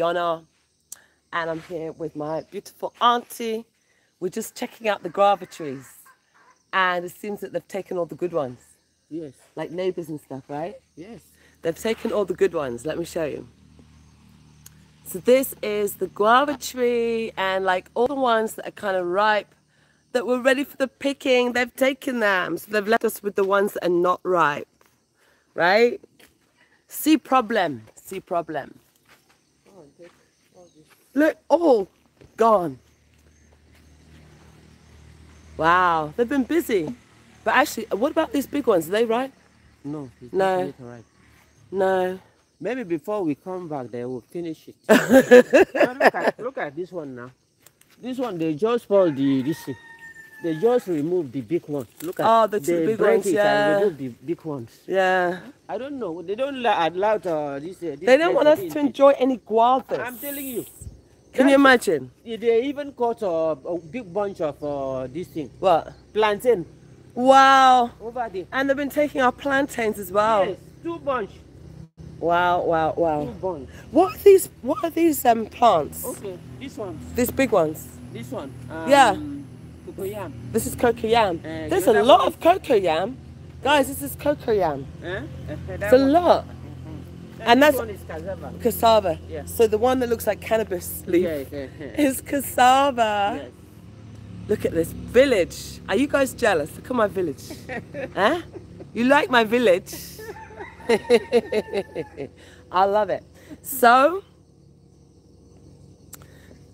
Fiona, and I'm here with my beautiful auntie. We're just checking out the guava trees, and it seems that they've taken all the good ones, Yes, like neighbours and stuff, right? yes. They've taken all the good ones. Let me show you. So this is the guava tree, and like all the ones that are kind of ripe, that were ready for the picking, they've taken them. So they've left us with the ones that are not ripe, right? See problem, see problem. Oh, take all this. Look, all gone. Wow, they've been busy. But actually, what about these big ones? Are they ripe? No, No. right. No. Maybe before we come back, they will finish it. Look, at, look at this one now. This one, they just spoil the this thing. They just remove the big one. Look at Oh, the two they big ones, it yeah. and remove the big ones. Yeah. I don't know. They don't la- allow uh, this. Uh, this They don't want us to enjoy any guavas. I'm telling you. Can you imagine? They- even caught uh, a big bunch of uh, this thing. What? Plantain Wow. over there. And they've been taking our plantains as well. Yes, two bunch. Wow, wow, wow. Two bunch. What are these what are these um plants? Okay, this one. These big ones. This one. Um, Yeah. Cocoyam. This is cocoyam. Uh, There's a lot one of cocoyam. Guys, this is cocoyam. Eh? It's a lot. And that's- one is cassava. Cassava. Yeah. So the one that looks like cannabis leaf Yes, yes, yes. is cassava. Yes. Look at this village. Are you guys jealous? Look at my village. huh? You like my village? I love it. So,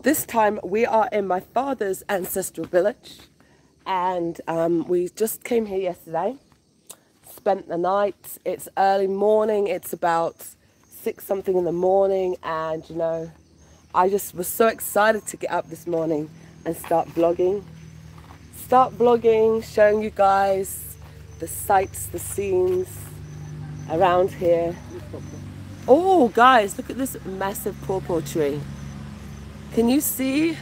this time we are in my father's ancestral village, and um, we just came here yesterday. Spent the night. It's early morning. It's about six something in the morning, and you know, I just was so excited to get up this morning and start vlogging. Start vlogging, showing you guys the sights, the scenes around here. Oh, guys, look at this massive pawpaw tree. Can you see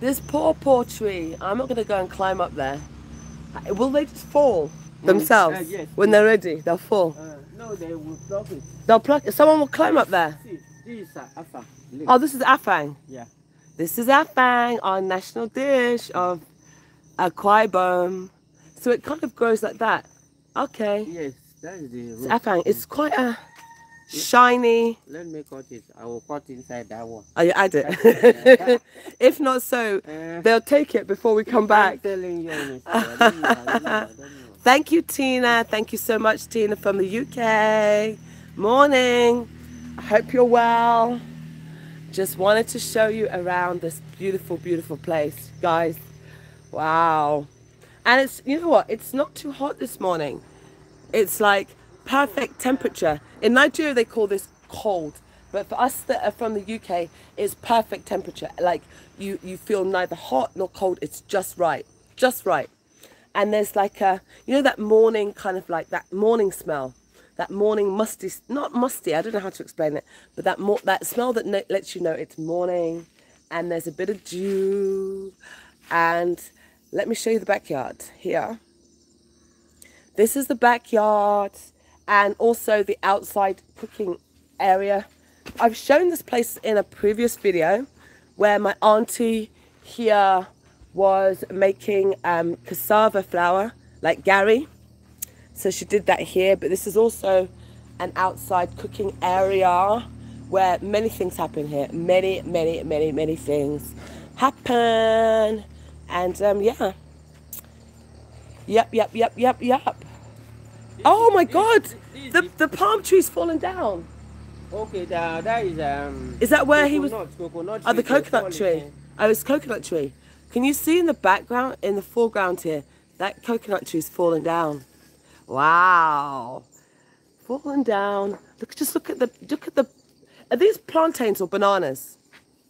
this pawpaw tree? I'm not going to go and climb up there. Will they just fall themselves uh, yes. when they're ready? They'll fall. Uh, no, they will block it. They'll pluck it. Someone will climb up there. See, this is afa. Look. Oh, this is afang. Yeah. This is afang, our national dish of Akwa Ibom. So it kind of grows like that. Okay. Yes, that is the It's root. afang. It's quite a shiny. Let me cut it. I will cut inside that one. Oh, you add it. if not so, Uh, they'll take it before we come I'm back. telling you honestly. I don't know, I don't know, I don't know. Thank you, Tina. Thank you so much, Tina, from the UK. Morning. I hope you're well. Just wanted to show you around this beautiful, beautiful place, guys. Wow. And it's, you know what? It's not too hot this morning. It's like perfect temperature. In Nigeria, they call this cold. But for us that are from the UK, it's perfect temperature. Like you, you feel neither hot nor cold. It's just right. Just right. And there's like a, you know, that morning kind of like that morning smell. That morning musty, not musty, I don't know how to explain it, but that more, that smell that no, lets you know it's morning and there's a bit of dew. And let me show you the backyard here. This is the backyard and also the outside cooking area. I've shown this place in a previous video where my auntie here was making um, cassava flour like garri. So she did that here, but this is also an outside cooking area where many things happen here. Many, many, many, many things happen. And um, yeah. Yep, yep, yep, yep, yep. Oh my god! The, the palm tree's fallen down. Okay, that, that is um. Is that where he was- coconut, Coconut Oh, the coconut tree. Oh, it's coconut tree. Can you see in the background, in the foreground here, that coconut tree is falling down? Wow, fallen down. Look, just look at the look at the. Are these plantains or bananas?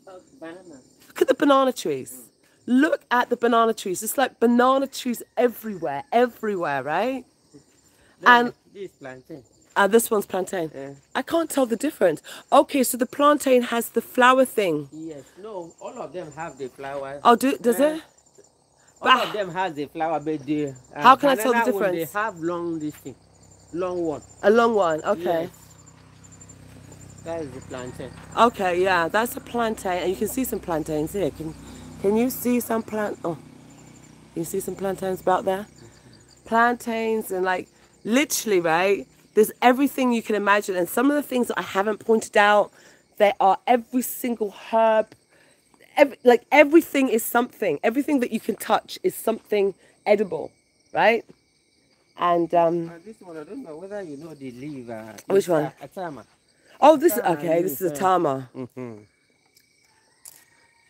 uh, uh, banana. Look at the banana trees. Look at the banana trees. It's like banana trees everywhere, everywhere, right? Then And- this plantain. Uh, this one's plantain. Yeah. I can't tell the difference. Okay, so the plantain has the flower thing. Yes. No, all of them have the flower. Oh, do, does Yeah. it? all bah. of them has the flower, but the uh, How can I tell the difference? They have long this thing, long one. A long one. Okay. Yes. That is the plantain. Okay, yeah, that's a plantain, and you can see some plantains here. Can Can you see some plant? Oh, you see some plantains about there? Plantains and like literally, right? There's everything you can imagine, and some of the things that I haven't pointed out, there are every single herb. Every, like everything is something. Everything that you can touch is something edible, right? And um, Uh, this one, I don't know whether you know the leaf. Uh, Which one? Atama. oh, this Ah, okay. This is a tama. Mm-hmm.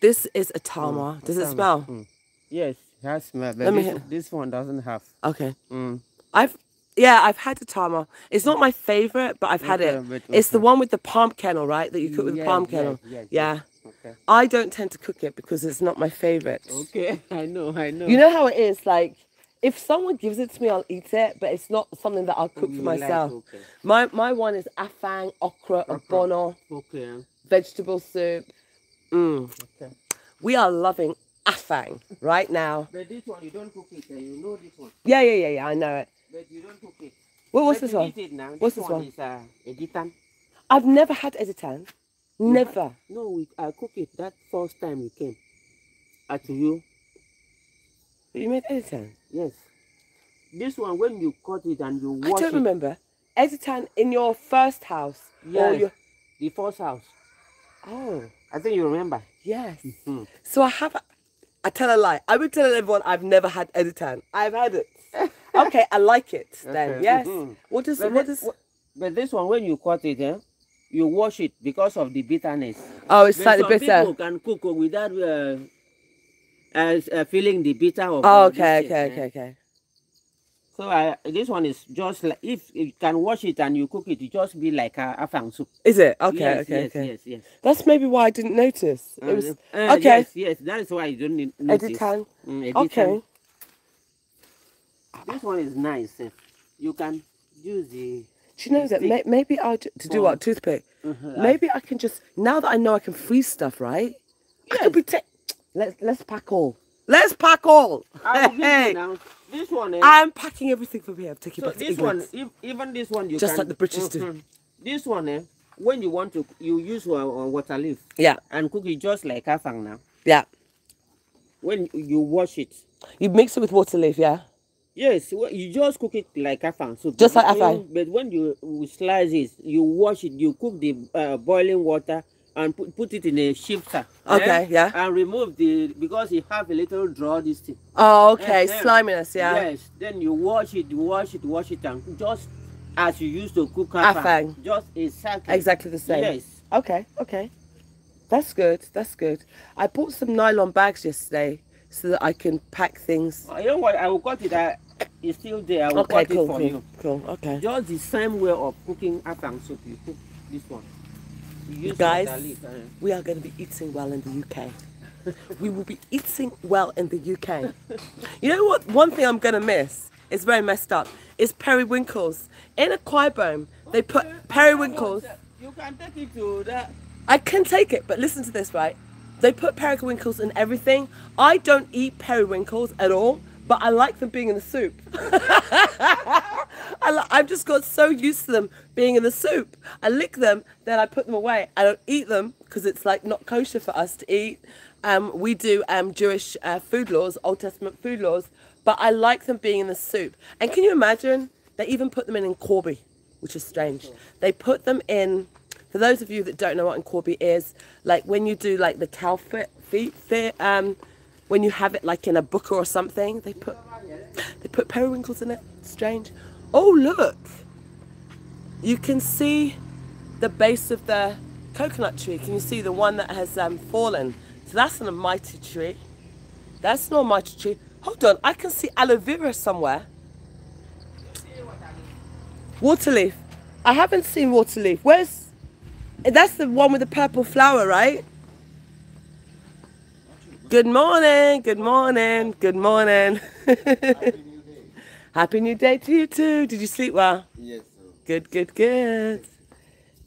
This is a tama. Does it smell? Mm. Yes, it has smell. But Let me this, hear. this one doesn't have. Okay. Mm. I've yeah, I've had the tama. It's not my favorite, but I've had Okay, it. It's the one with the palm kernel, right? That you cook with the palm kernel. yes, yeah. yes. Okay. I don't tend to cook it because it's not my favorite. Okay, I know, I know. You know how it is. Like, if someone gives it to me, I'll eat it, but it's not something that I'll cook for You like, myself. okay. My my one is afang, okra, Okra. ogbono, Okay. vegetable soup. Mm. Okay. We are loving afang right now. But this one, you don't cook it. uh, You know this one. Yeah, yeah, yeah, yeah. I know it. But you don't cook it. What was But this one? What's this this one? one? is uh, editan. I've never had editan. Never. No, we, I cook it that first time you came. At you. You made editan? Yes. This one, when you cut it and you wash it. I don't it, remember. Editan in your first house? Or Yes. your... the first house. Oh, I think you remember. yes. Hmm. So I have. I tell a lie. I would tell everyone I've never had editan. I've had it. okay, I like it then. Okay, Yes. mhm. What is But, what thi- is? but this one, when you cut it, eh, you wash it because of the bitterness. Oh, it's But slightly some bitter. people can cook without uh, uh, uh, feeling the bitter of Oh, uh, okay, this okay, eh. okay, okay. So I, this one is just like if you can wash it and you cook it, it just be like a afang soup. Is it? Okay, yes, okay, yes, okay. Yes, yes. That's maybe why I didn't notice. It was Uh, uh, okay. Yes, yes. That is why you don't need notice. editan. Mm, Okay. editan. This one is nice. eh. You can use the. Do you know that may, maybe I'll to do what toothpick? Mhm, Maybe I can just now that I know I can freeze stuff, right? I could. Let's let's pack all. Let's pack all. I will give you Hey, now. This one. Eh, I'm packing everything from here. I'm taking so back to this one, if, even this one, you Just can, like the British do. Mhm. This one, eh, when you want to, you use uh, water leaf Yeah, and cook it just like afang now. yeah. When you wash it, You mix it with water leaf, yeah. Yes, well, you just cook it like afang soup. Just like afang. But when you slice it, you wash it, you cook the uh, boiling water and put, put it in a shifter. Okay, yeah. And remove the because you have a little draw this thing. Oh, okay. Yeah, yeah. Sliminess, yeah. Yes. Then you wash it, wash it, wash it, and just as you used to cook afang. Afang. Just exactly. Exactly the same. Yes. Okay, okay. That's good. That's good. I bought some nylon bags yesterday so that I can pack things. You know what? I will cut it. Uh, it's still there. I will Okay, cut cool, it for cool, you. cool. Okay. Just the same way of cooking afang soup. You cook this one. You Guys, uh, We are going to be eating well in the UK. we will be eating well in the UK. You know what? One thing I'm going to miss it's very messed up. Is periwinkles in Akwa Ibom? They put periwinkles. You can take it to that. I can take it, but listen to this, right? They put periwinkles in everything. I don't eat periwinkles at all, but I like them being in the soup. I I've just got so used to them being in the soup. I lick them, then I put them away. I don't eat them because it's like not kosher for us to eat. Um, we do um, Jewish uh, food laws, Old Testament food laws, but I like them being in the soup. And can you imagine? They even put them in Nkwobi, which is strange. They put them in. For those of you that don't know what Nkwobi is, like when you do like the cow fit, feet, um, when you have it like in a booker or something, they put they put periwinkles in it. Strange. Oh look, you can see the base of the coconut tree. Can you see the one that has um, fallen? So that's an almighty tree. That's not almighty tree. Hold on, I can see aloe vera somewhere. Waterleaf. I haven't seen waterleaf. Where's that's the one with the purple flower, right? Good morning, good morning, good morning. Happy New Day to you too. Did you sleep well? Yes, sir. Good, good, good.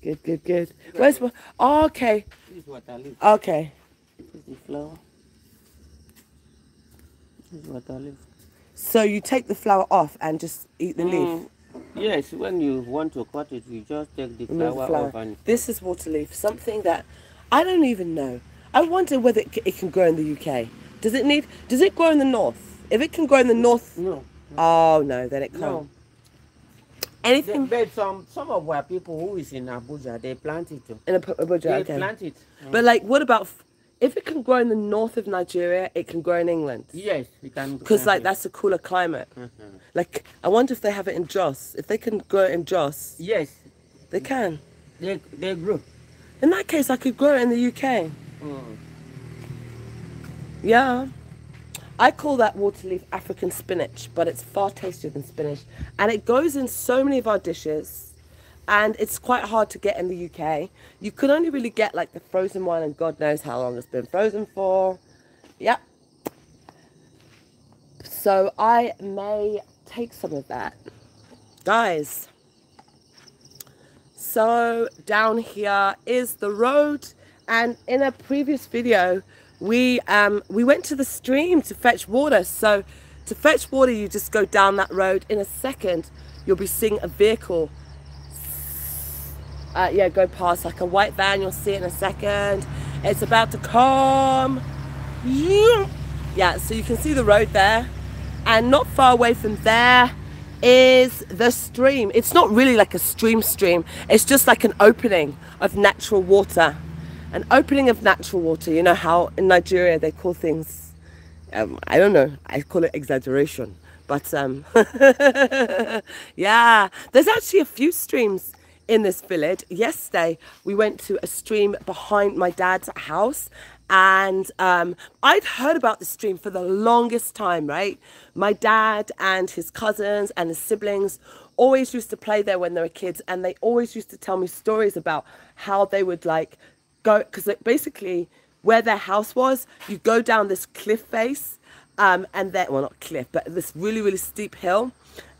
Good, good, good. Where's my oh, okay. This is water leaf. Okay. This is the flower. This is water leaf. So you take the flower off and just eat the mm. leaf. Yes, when you want to cut it, you just take the Remove flower, the flower. off and This is water leaf, something that I don't even know. I wonder whether it, c- it can grow in the UK. Does it need? Does it grow in the north? If it can grow in the north, no, oh no, then it can't. no. They, Anything but some some of our people who is in Abuja, they plant it in a, pu- They okay. plant it. But like, what about if it can grow in the north of Nigeria? It can grow in England Yes, we can. because like that's a cooler climate. Mhm. Like, I wonder if they have it in Jos. If they can grow it in Jos, Yes, they can. they they grow. In that case, I could grow it in the UK. Mm. Yeah. I call that water leaf African spinach, but it's far tastier than spinach. And it goes in so many of our dishes. And it's quite hard to get in the UK. You could only really get like the frozen one, and God knows how long it's been frozen for. Yep. So I may take some of that. Guys, so down here is the road, and in a previous video, we um, we went to the stream to fetch water. So to fetch water, you just go down that road. In a second, you'll be seeing a vehicle. Uh, yeah, go past like a white van. You'll see it in a second. It's about to come. Yeah, so you can see the road there, and not far away from there is the stream. It's not really like a stream stream. It's just like an opening of natural water. An opening of natural water. You know how in Nigeria they call things um, I don't know. I call it exaggeration. But um, yeah, there's actually a few streams in this village. Yesterday, we went to a stream behind my dad's house. And um, I'd heard about the stream for the longest time, right? My dad and his cousins and his siblings always used to play there when they were kids. And they always used to tell me stories about how they would like go, because basically, where their house was, you go down this cliff face, um, and then, well, not cliff, but this really, really steep hill,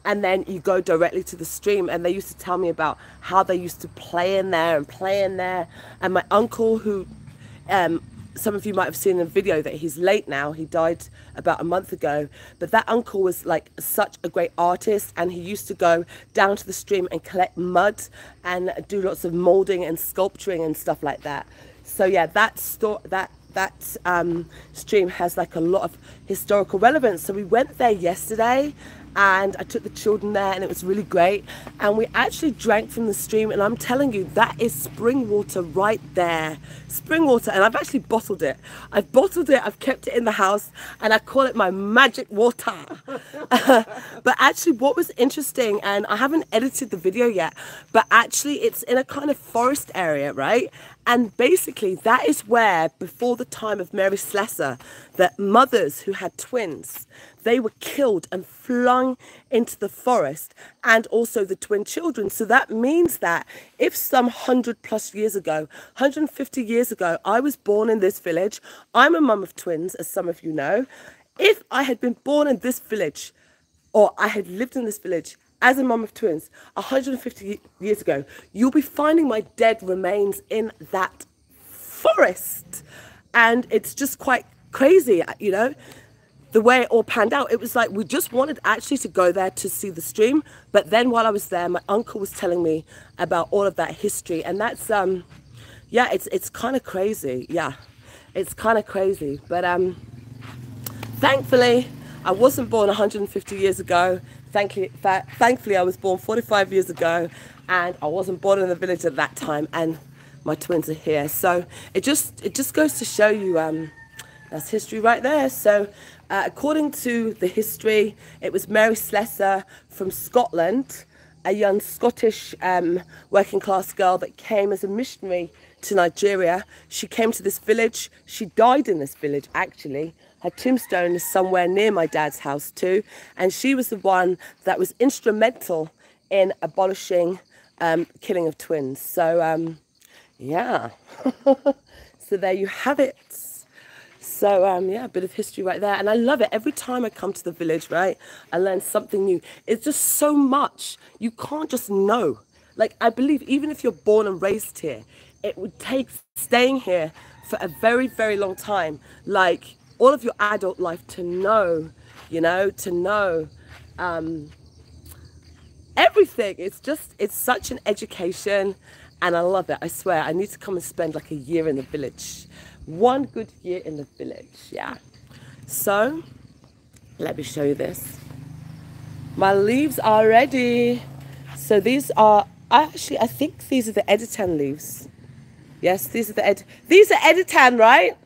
and then you go directly to the stream. And they used to tell me about how they used to play in there and play in there. And my uncle, who um, some of you might have seen a video that he's late now, he died about a month ago, but that uncle was like such a great artist, and he used to go down to the stream and collect mud and do lots of molding and sculpturing and stuff like that. So yeah, that store that that um, stream has like a lot of historical relevance. So we went there yesterday, and I took the children there, and it was really great. And we actually drank from the stream, and I'm telling you, that is spring water right there, spring water. And I've actually bottled it. I've bottled it. I've kept it in the house, and I call it my magic water. but actually, what was interesting, and I haven't edited the video yet, but actually, it's in a kind of forest area, right? And basically, that is where, before the time of Mary Slessor, that mothers who had twins, they were killed and flung into the forest, and also the twin children. So that means that if some 100 plus years ago, 150 years ago, I was born in this village, I'm a mum of twins, as some of you know. If I had been born in this village, or I had lived in this village as a mum of twins 150 years ago, you'll be finding my dead remains in that forest. And it's just quite crazy, you know, the way it all panned out. It was like we just wanted actually to go there to see the stream. But then while I was there, my uncle was telling me about all of that history. And that's, um, yeah, it's, it's kind of crazy. Yeah, it's kind of crazy. But, um, thankfully, I wasn't born 150 years ago. Thankfully, thankfully, I was born 45 years ago, and I wasn't born in the village at that time. And my twins are here, so it just it just goes to show you um, that's history right there. So, uh, according to the history, it was Mary Slessor from Scotland, a young Scottish um, working class girl that came as a missionary to Nigeria. She came to this village. She died in this village, actually. Her tombstone is somewhere near my dad's house, too. And she was the one that was instrumental in abolishing um, killing of twins. So, um, yeah. so, there you have it. So um, yeah, a bit of history right there, and I love it. Every time I come to the village, right, I learn something new. It's just so much you can't just know. Like I believe, even if you're born and raised here, it would take staying here for a very, very long time, like all of your adult life, to know, you know, to know um, everything. It's just, it's such an education and I love it. I swear, I need to come and spend like a year in the village. One good year in the village, yeah. So, let me show you this. My leaves are ready. So these are, actually, I think these are the Editan leaves. Yes, these are the Ed, these are Editan, right?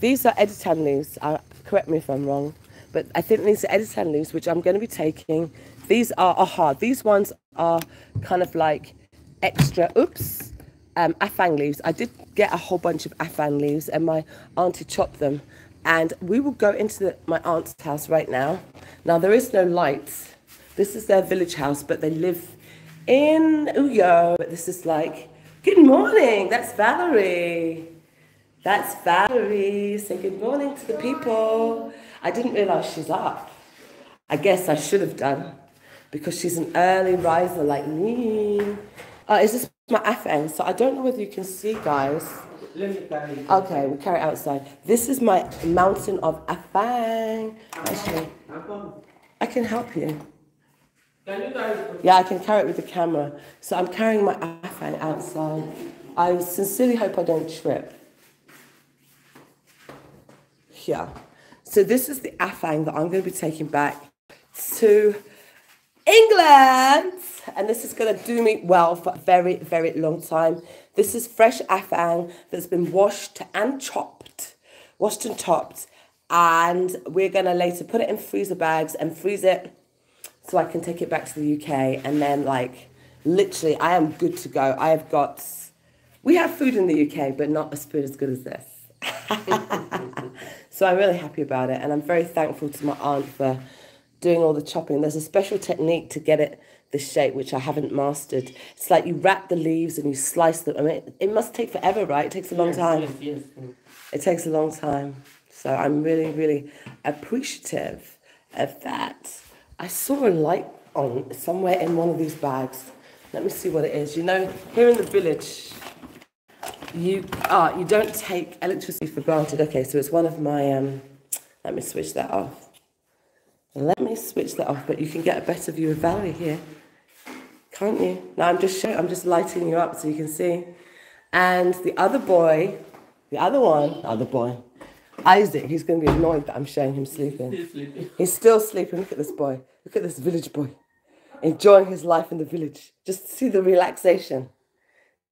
These are Editan leaves. Uh, correct me if I'm wrong. But I think these are Editan leaves, which I'm going to be taking. These are aha. These ones are kind of like extra. Oops, um, afang leaves. I did get a whole bunch of afang leaves, and my auntie chopped them. And we will go into the, my aunt's house right now. Now there is no lights. This is their village house, but they live in Uyo. But this is like, good morning. That's Valerie. That's Valerie. Say good morning to the people. I didn't realize she's up. I guess I should have done because she's an early riser like me. Uh, is this my afang? So I don't know whether you can see, guys. Okay, we carry it outside. This is my mountain of afang. Actually, I can help you. Yeah, I can carry it with the camera. So I'm carrying my afang outside. I sincerely hope I don't trip. Here. So this is the afang that I'm going to be taking back to England. And this is going to do me well for a very, very long time. This is fresh afang that's been washed and chopped, washed and chopped. And we're going to later put it in freezer bags and freeze it so I can take it back to the UK. And then, like, literally, I am good to go. I have got, we have food in the UK, but not as food as good as this. so I'm really happy about it. And I'm very thankful to my aunt for doing all the chopping. There's a special technique to get it the shape, which I haven't mastered. It's like you wrap the leaves and you slice them. I mean, it must take forever, right? It takes a long Yes, time. yes, yes. It takes a long time. So I'm really, really appreciative of that. I saw a light on somewhere in one of these bags. Let me see what it is. You know, here in the village, you ah, you don't take electricity for granted. Okay, so it's one of my um let me switch that off. Let me switch that off, but you can get a better view of Valerie here. Can't you? Now I'm just showing, I'm just lighting you up so you can see. And the other boy, the other one, other boy, Isaac, he's going to be annoyed that I'm showing him sleeping. Still sleeping. He's still sleeping. Look at this boy. Look at this village boy. Enjoying his life in the village. Just see the relaxation.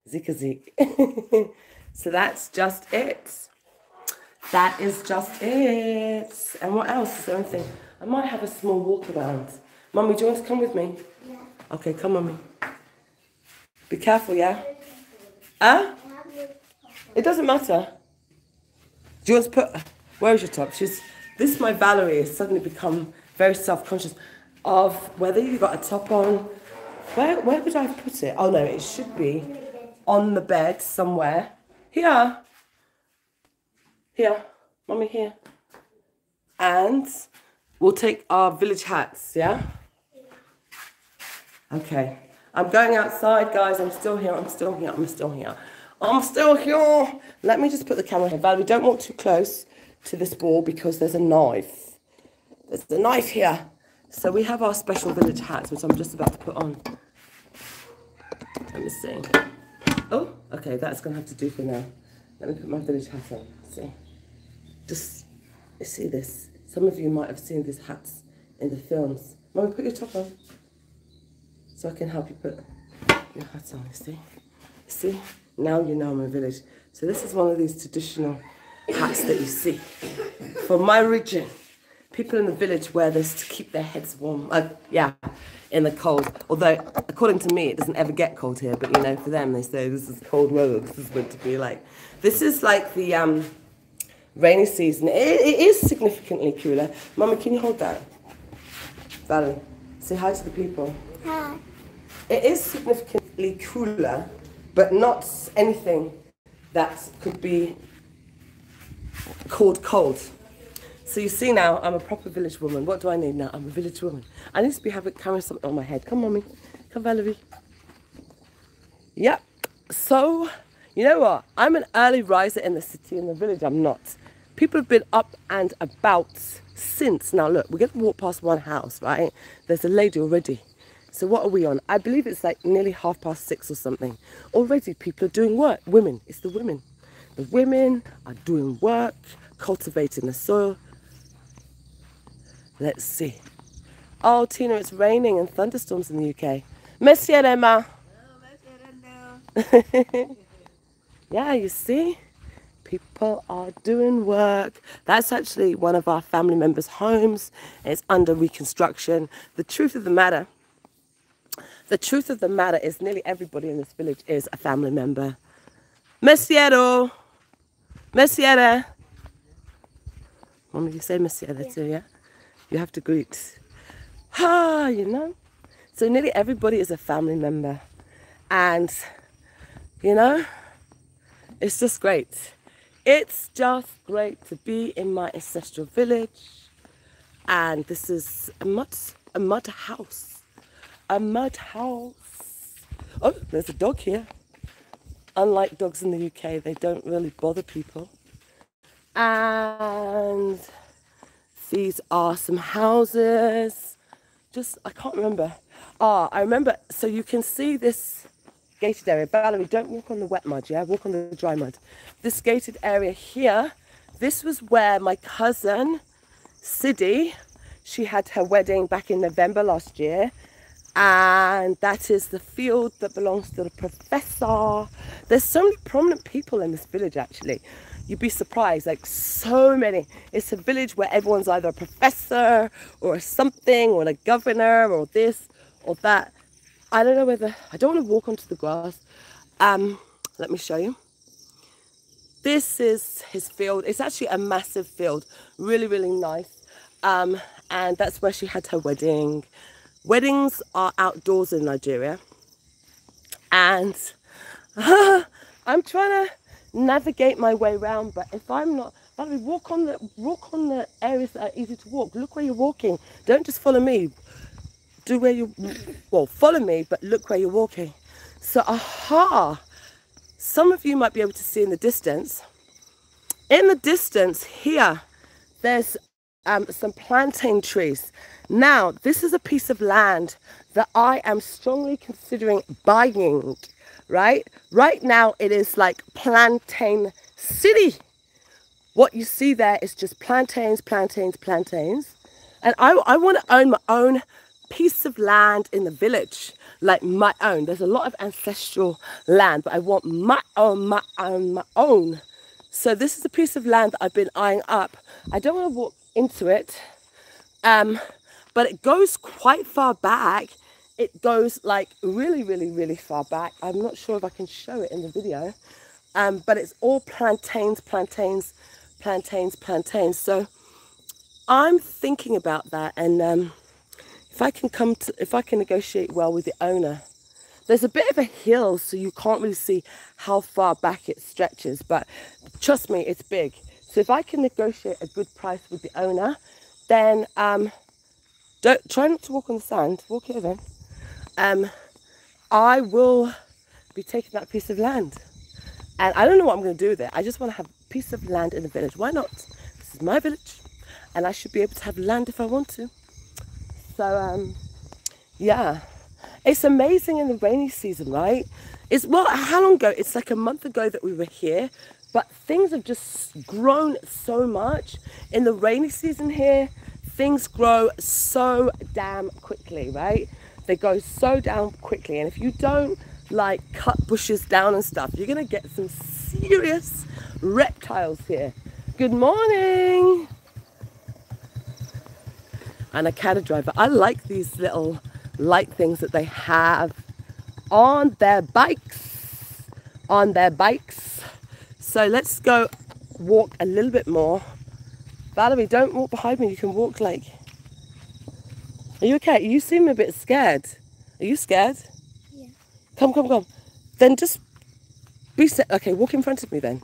Zika zik. so that's just it. That is just it. And what else? Is there anything? I might have a small walk around. Mummy, do you want to come with me? Yeah. Okay, come on me. Be careful, yeah? Huh? It doesn't matter. Do you want to put where is your top? She's this my Valerie has suddenly become very self-conscious of whether you've got a top on. Where where would I put it? Oh no, it should be on the bed somewhere. Here. Here. Mommy here. And we'll take our village hats, yeah? Okay. I'm going outside, guys. I'm still here. I'm still here. I'm still here. I'm still here. Let me just put the camera here. Valerie, don't walk too close to this wall because there's a knife. There's a knife here. So we have our special village hats, which I'm just about to put on. Let me see. Oh, okay. That's going to have to do for now. Let me put my village hat on. See. Just see this. Some of you might have seen these hats in the films. Mummy, put your top on so I can help you put your hat on, you see? See? Now you know I'm a village. So this is one of these traditional hats that you see. For my region, people in the village wear this to keep their heads warm. Uh, yeah, in the cold. Although, according to me, it doesn't ever get cold here. But you know, for them, they say this is cold weather. This is meant to be like. This is like the um, rainy season. It, it is significantly cooler. Mummy, can you hold that? Valerie, say hi to the people. Hi. It is significantly cooler, but not anything that could be called cold. So you see now, I'm a proper village woman. What do I need now? I'm a village woman. I need to be having carrying something on my head. Come, mommy. Come, Valerie. Yep. So, you know what? I'm an early riser in the city. In the village, I'm not. People have been up and about since. Now look we're going to walk past one house right? There's a lady already. So what are we on? I believe it's like nearly half past six or something. Already people are doing work. Women it's the women. The women are doing work cultivating the soil. Let's see. Oh tina it's raining and thunderstorms in the uk monsieur emma. Oh, yeah you see people are doing work. That's actually one of our family members' homes. It's under reconstruction. The truth of the matter, the truth of the matter is nearly everybody in this village is a family member. Messiero. Messiera. Mom, you say Messiera too, yeah? You have to greet. Ah, you know? So nearly everybody is a family member. And, you know, it's just great. It's just great to be in my ancestral village. And this is a mud, a mud house. A mud house. Oh, there's a dog here. Unlike dogs in the UK, they don't really bother people. And these are some houses. Just, I can't remember. Ah, I remember. So you can see this gated area. Valerie, don't walk on the wet mud, yeah? Walk on the dry mud. This gated area here, this was where my cousin, Sidi, she had her wedding back in November last year. And that is the field that belongs to the professor. There's so many prominent people in this village, actually. You'd be surprised, like so many. It's a village where everyone's either a professor or something, or a governor, or this or that. I don't know whether, I don't want to walk onto the grass. Um, let me show you. This is his field. It's actually a massive field, really, really nice. Um, and that's where she had her wedding. Weddings are outdoors in Nigeria. And uh, I'm trying to navigate my way around, but if I'm not, Valerie, walk on the walk on the areas that are easy to walk. Look where you're walking. Don't just follow me do where you, well, follow me, but look where you're walking. So, aha, some of you might be able to see in the distance. In the distance here, there's um, some plantain trees. Now, this is a piece of land that I am strongly considering buying, right? Right now, it is like plantain city. What you see there is just plantains, plantains, plantains. And I, I want to own my own piece of land in the village, like my own. There's a lot of ancestral land, but I want my own, my own, my own. So this is a piece of land that I've been eyeing up. I don't want to walk into it, um, but it goes quite far back. It goes like really, really, really far back. I'm not sure if I can show it in the video, um, but it's all plantains, plantains, plantains, plantains. So I'm thinking about that and um, if I can come to, if I can negotiate well with the owner, there's a bit of a hill, so you can't really see how far back it stretches, but trust me, it's big. So if I can negotiate a good price with the owner, then um, don't try not to walk on the sand. Walk here then. Um, I will be taking that piece of land, and I don't know what I'm going to do with it. I just want to have a piece of land in the village. Why not? This is my village, and I should be able to have land if I want to. So um, yeah, it's amazing in the rainy season, right? It's well, how long ago? It's like a month ago that we were here, but things have just grown so much in the rainy season here. Things grow so damn quickly, right? They go so down quickly, and if you don't like cut bushes down and stuff, you're gonna get some serious reptiles here. Good morning and a cattle driver. I like these little light things that they have on their bikes, on their bikes. So let's go walk a little bit more. Valerie, don't walk behind me. You can walk like... Are you okay? You seem a bit scared. Are you scared? Yeah. Come, come, come. Then just be set. Okay, walk in front of me then.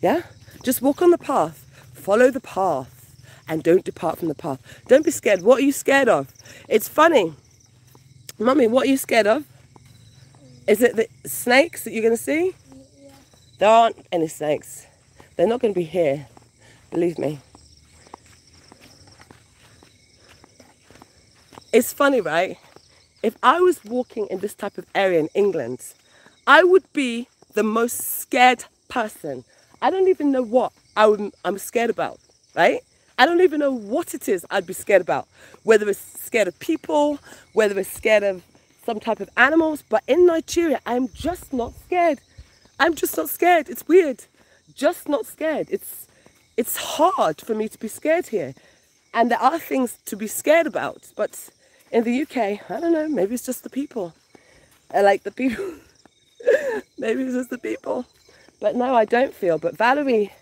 Yeah? Just walk on the path. Follow the path and don't depart from the path. Don't be scared. What are you scared of? It's funny. Mummy, what are you scared of? Is it the snakes that you're going to see? Yeah. There aren't any snakes. They're not going to be here. Believe me. It's funny, right? If I was walking in this type of area in England, I would be the most scared person. I don't even know what I would, I'm scared about, right? I don't even know what it is I'd be scared about. Whether it's scared of people, whether it's scared of some type of animals. But in Nigeria, I'm just not scared. I'm just not scared. It's weird. Just not scared. It's it's hard for me to be scared here. And there are things to be scared about. But in the UK, I don't know, maybe it's just the people. I like the people. maybe it's just the people. But no, I don't feel. But Valerie,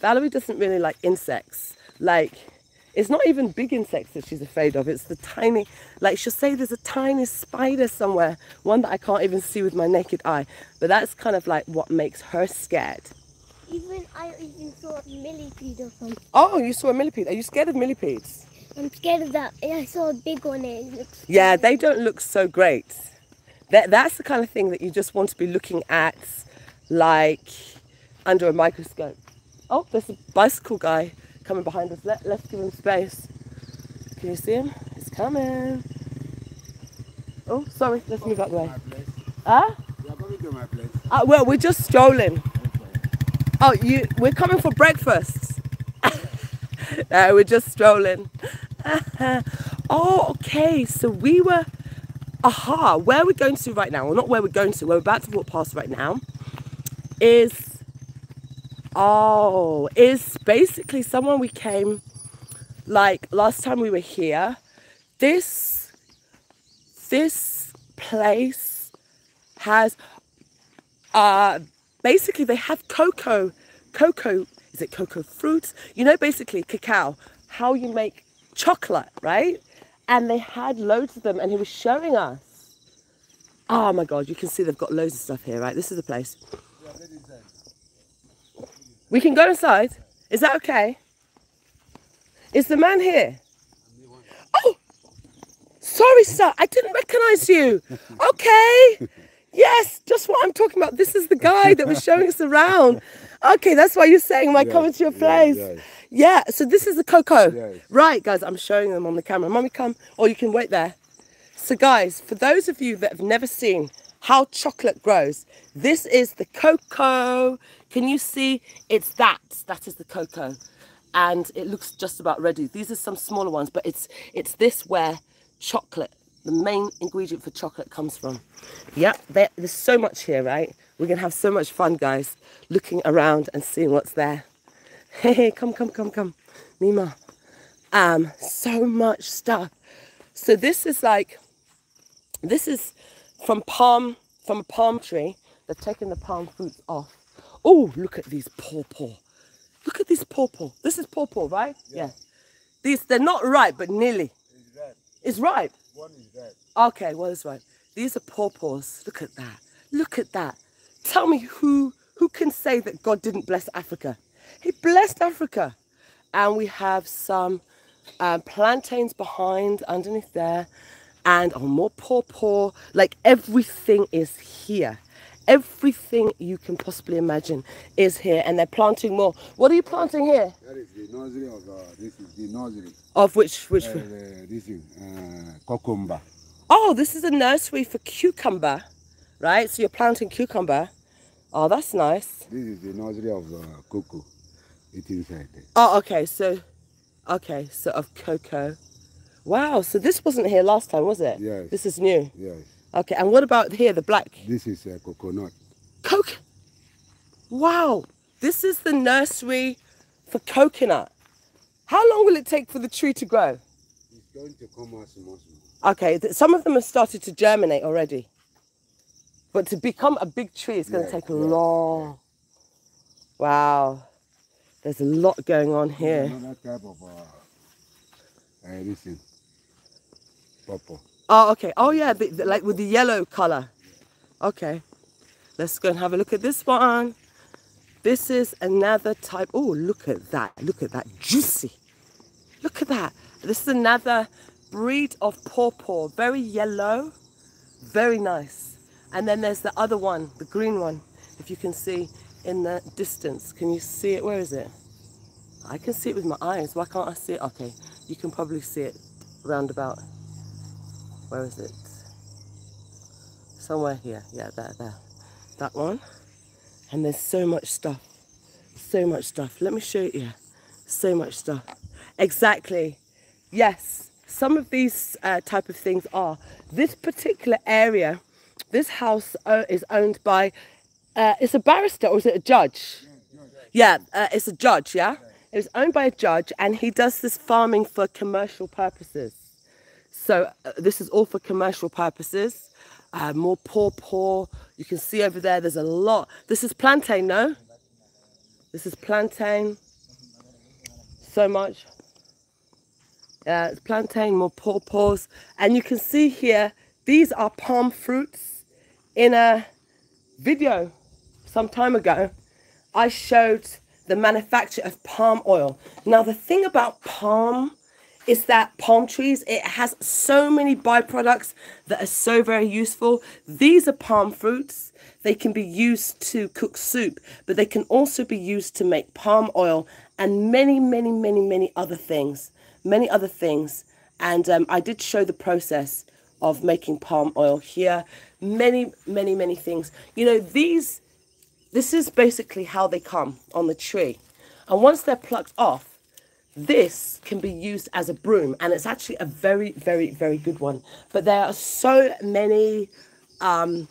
Valerie doesn't really like insects. Like, it's not even big insects that she's afraid of. It's the tiny, like she'll say there's a tiny spider somewhere, one that I can't even see with my naked eye. But that's kind of like what makes her scared. Even I even saw a millipede or something. Oh, you saw a millipede. Are you scared of millipedes? I'm scared of that. I saw a big one and it looks Yeah, they don't look so great. That, that's the kind of thing that you just want to be looking at like under a microscope. Oh, there's a bicycle guy coming behind us. Let, let's give him space. Can you see him? He's coming. Oh, sorry. Let's move that way. Huh? You are coming to my place. Uh, well, we're just strolling. Oh, you? We're coming for breakfast. no, we're just strolling. oh, okay. So we were. Aha! Where we're going to right now, well, not where we're going to. We're about to walk past right now. Is oh, is basically someone we came like last time we were here. This this place has uh, basically they have cocoa, cocoa, is it cocoa fruits? You know, basically cacao, how you make chocolate, right? And they had loads of them and he was showing us. Oh my God, you can see they've got loads of stuff here, right? This is the place. We can go inside. Is that okay? Is the man here? Oh, sorry, sir. I didn't recognize you. Okay. Yes, just what I'm talking about. This is the guy that was showing us around. Okay, that's why you're saying, I Yes, coming to your place? yes. Yeah, so this is the cocoa. Yes. Right, guys, I'm showing them on the camera. Mommy, come, or you can wait there. So, guys, for those of you that have never seen how chocolate grows, this is the cocoa. Can you see? It's that. That is the cocoa. And it looks just about ready. These are some smaller ones, but it's it's this where chocolate, the main ingredient for chocolate comes from. Yeah, there, there's so much here, right? We're gonna have so much fun, guys, looking around and seeing what's there. Hey, hey, come, come, come, come. Mima. Um, so much stuff. So this is like, this is from palm, from a palm tree. They've taken the palm fruits off. Oh, look at these pawpaw. Look at these pawpaw. This is pawpaw, right? Yeah. These, they're not ripe, but nearly. It's red. It's ripe. One is red. Okay, well, it's right. These are pawpaws. Look at that. Look at that. Tell me who who can say that God didn't bless Africa? He blessed Africa. And we have some uh, plantains behind, underneath there. And oh, more pawpaw. Like everything is here. Everything you can possibly imagine is here. And they're planting more. What are you planting here? That is the nursery of uh, this is the nursery. Of which, which? Uh, this is uh, cucumber. Oh, this is a nursery for cucumber, right? So you're planting cucumber. Oh, that's nice. This is the nursery of uh, cocoa. It inside there. Oh, okay. So, okay. So of cocoa. Wow. So this wasn't here last time, was it? Yes. This is new. Yes. Okay. And what about here, the black This is uh, coconut. coke? Wow. This is the nursery for coconut. How long will it take for the tree to grow? It's going to come out small, small. Okay. Some of them have started to germinate already. But to become a big tree, it's going to take a yeah, long. Wow. There's a lot going on here. Another type of uh, uh, this thing. Purple. Oh, okay. Oh, yeah, the, the- like with the yellow color. Okay. Let's go and have a look at this one. This is another type. Oh, look at that. Look at that. Juicy. Look at that. This is another breed of pawpaw. Very yellow. Very nice. And then there's the other one, the green one. If you can see in the distance. Can you see it? Where is it? I can see it with my eyes. Why can't I see it? Okay. You can probably see it roundabout. Where is it? Somewhere here. Yeah, there, there. That one. And there's so much stuff. So much stuff. Let me show you. So much stuff. Exactly. Yes. Some of these uh, type of things are. This particular area, this house uh, is owned by, uh, it's a barrister or is it a judge? Yeah, uh, it's a judge, yeah? It was owned by a judge and he does this farming for commercial purposes. So uh, this is all for commercial purposes. Uh, more pawpaw. You can see over there, there's a lot. This is plantain, no? This is plantain. So much. It's plantain, more pawpaws. And you can see here, these are palm fruits. In a video some time ago, I showed the manufacture of palm oil. Now, the thing about palm is that palm trees, it has so many byproducts that are so very useful. These are palm fruits. They can be used to cook soup, but they can also be used to make palm oil and many, many, many, many other things. Many other things. And um, I did show the process of making palm oil here. Many, many, many things. You know, these, this is basically how they come on the tree. And once they're plucked off, this can be used as a broom and it's actually a very very very good one. But there are so many um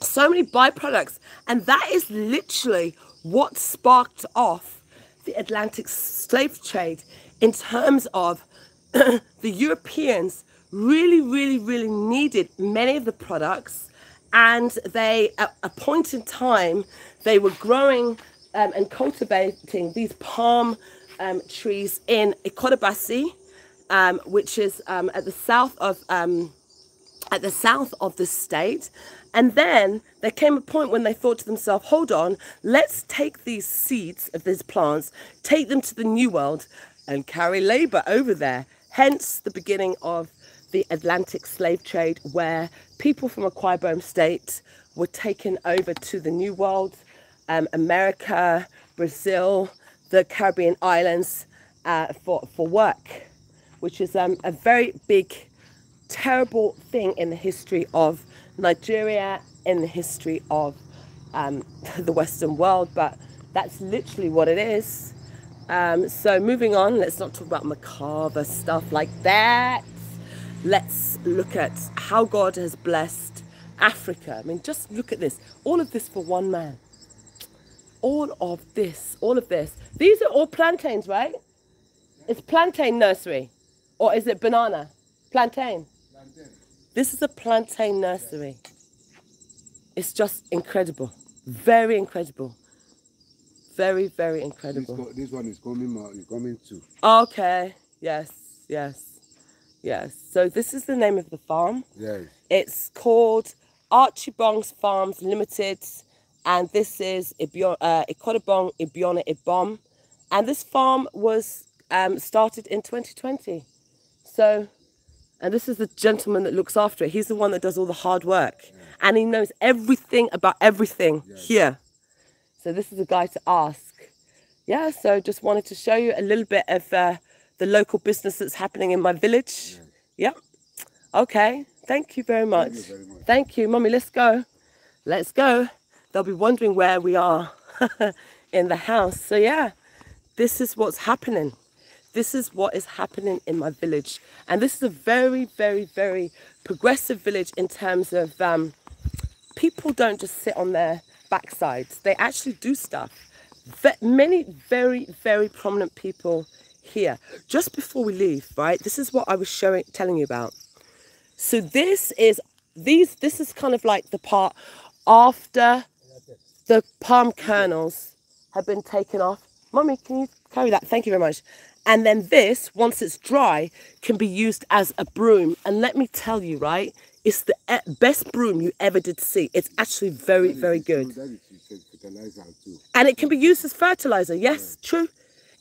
so many byproducts and that is literally what sparked off the atlantic slave trade in terms of the europeans really really really needed many of the products and they at a point in time they were growing um, and cultivating these palm um, trees in Ikot Abasi, um, which is um, at the south of um, at the south of the state. And then there came a point when they thought to themselves, hold on, let's take these seeds of these plants, take them to the New World and carry labor over there. Hence the beginning of the Atlantic slave trade where people from a Akwa state were taken over to the New World, um, America, Brazil, the Caribbean islands uh, for, for work, which is um, a very big, terrible thing in the history of Nigeria, in the history of um, the Western world, but that's literally what it is. Um, so moving on, let's not talk about macabre stuff like that. Let's look at how God has blessed Africa. I mean, just look at this. All of this for one man all of this, all of this. These are all plantains, right? It's plantain nursery. Or is it banana? Plantain. plantain. This is a plantain nursery. It's just incredible. Very incredible. Very, very incredible. This, this one is coming, uh, is coming too. Okay. Yes, yes, yes. So this is the name of the farm. Yes. It's called Archibong's Farms Limited and this is Ibiono, uh, Ikot Obong Ibiono Ibom. And this farm was um, started in 2020. So, and this is the gentleman that looks after it. He's the one that does all the hard work. Yeah. And he knows everything about everything yes. here. So this is a guy to ask. Yeah, so just wanted to show you a little bit of uh, the local business that's happening in my village. Yeah. Okay. Thank you very much. Thank you, very much. Thank you, Mommy. Let's go. Let's go they'll be wondering where we are in the house. So yeah, this is what's happening. This is what is happening in my village. And this is a very, very, very progressive village in terms of um, people don't just sit on their backsides. They actually do stuff. many very, very prominent people here. Just before we leave, right? This is what I was showing, telling you about. So this is these. This is kind of like the part after the palm kernels have been taken off. Mommy, can you carry that? Thank you very much. And then this, once it's dry, can be used as a broom. And let me tell you, right, it's the best broom you ever did see. It's actually very, very good. And it can be used as fertilizer. Yes, yeah. true.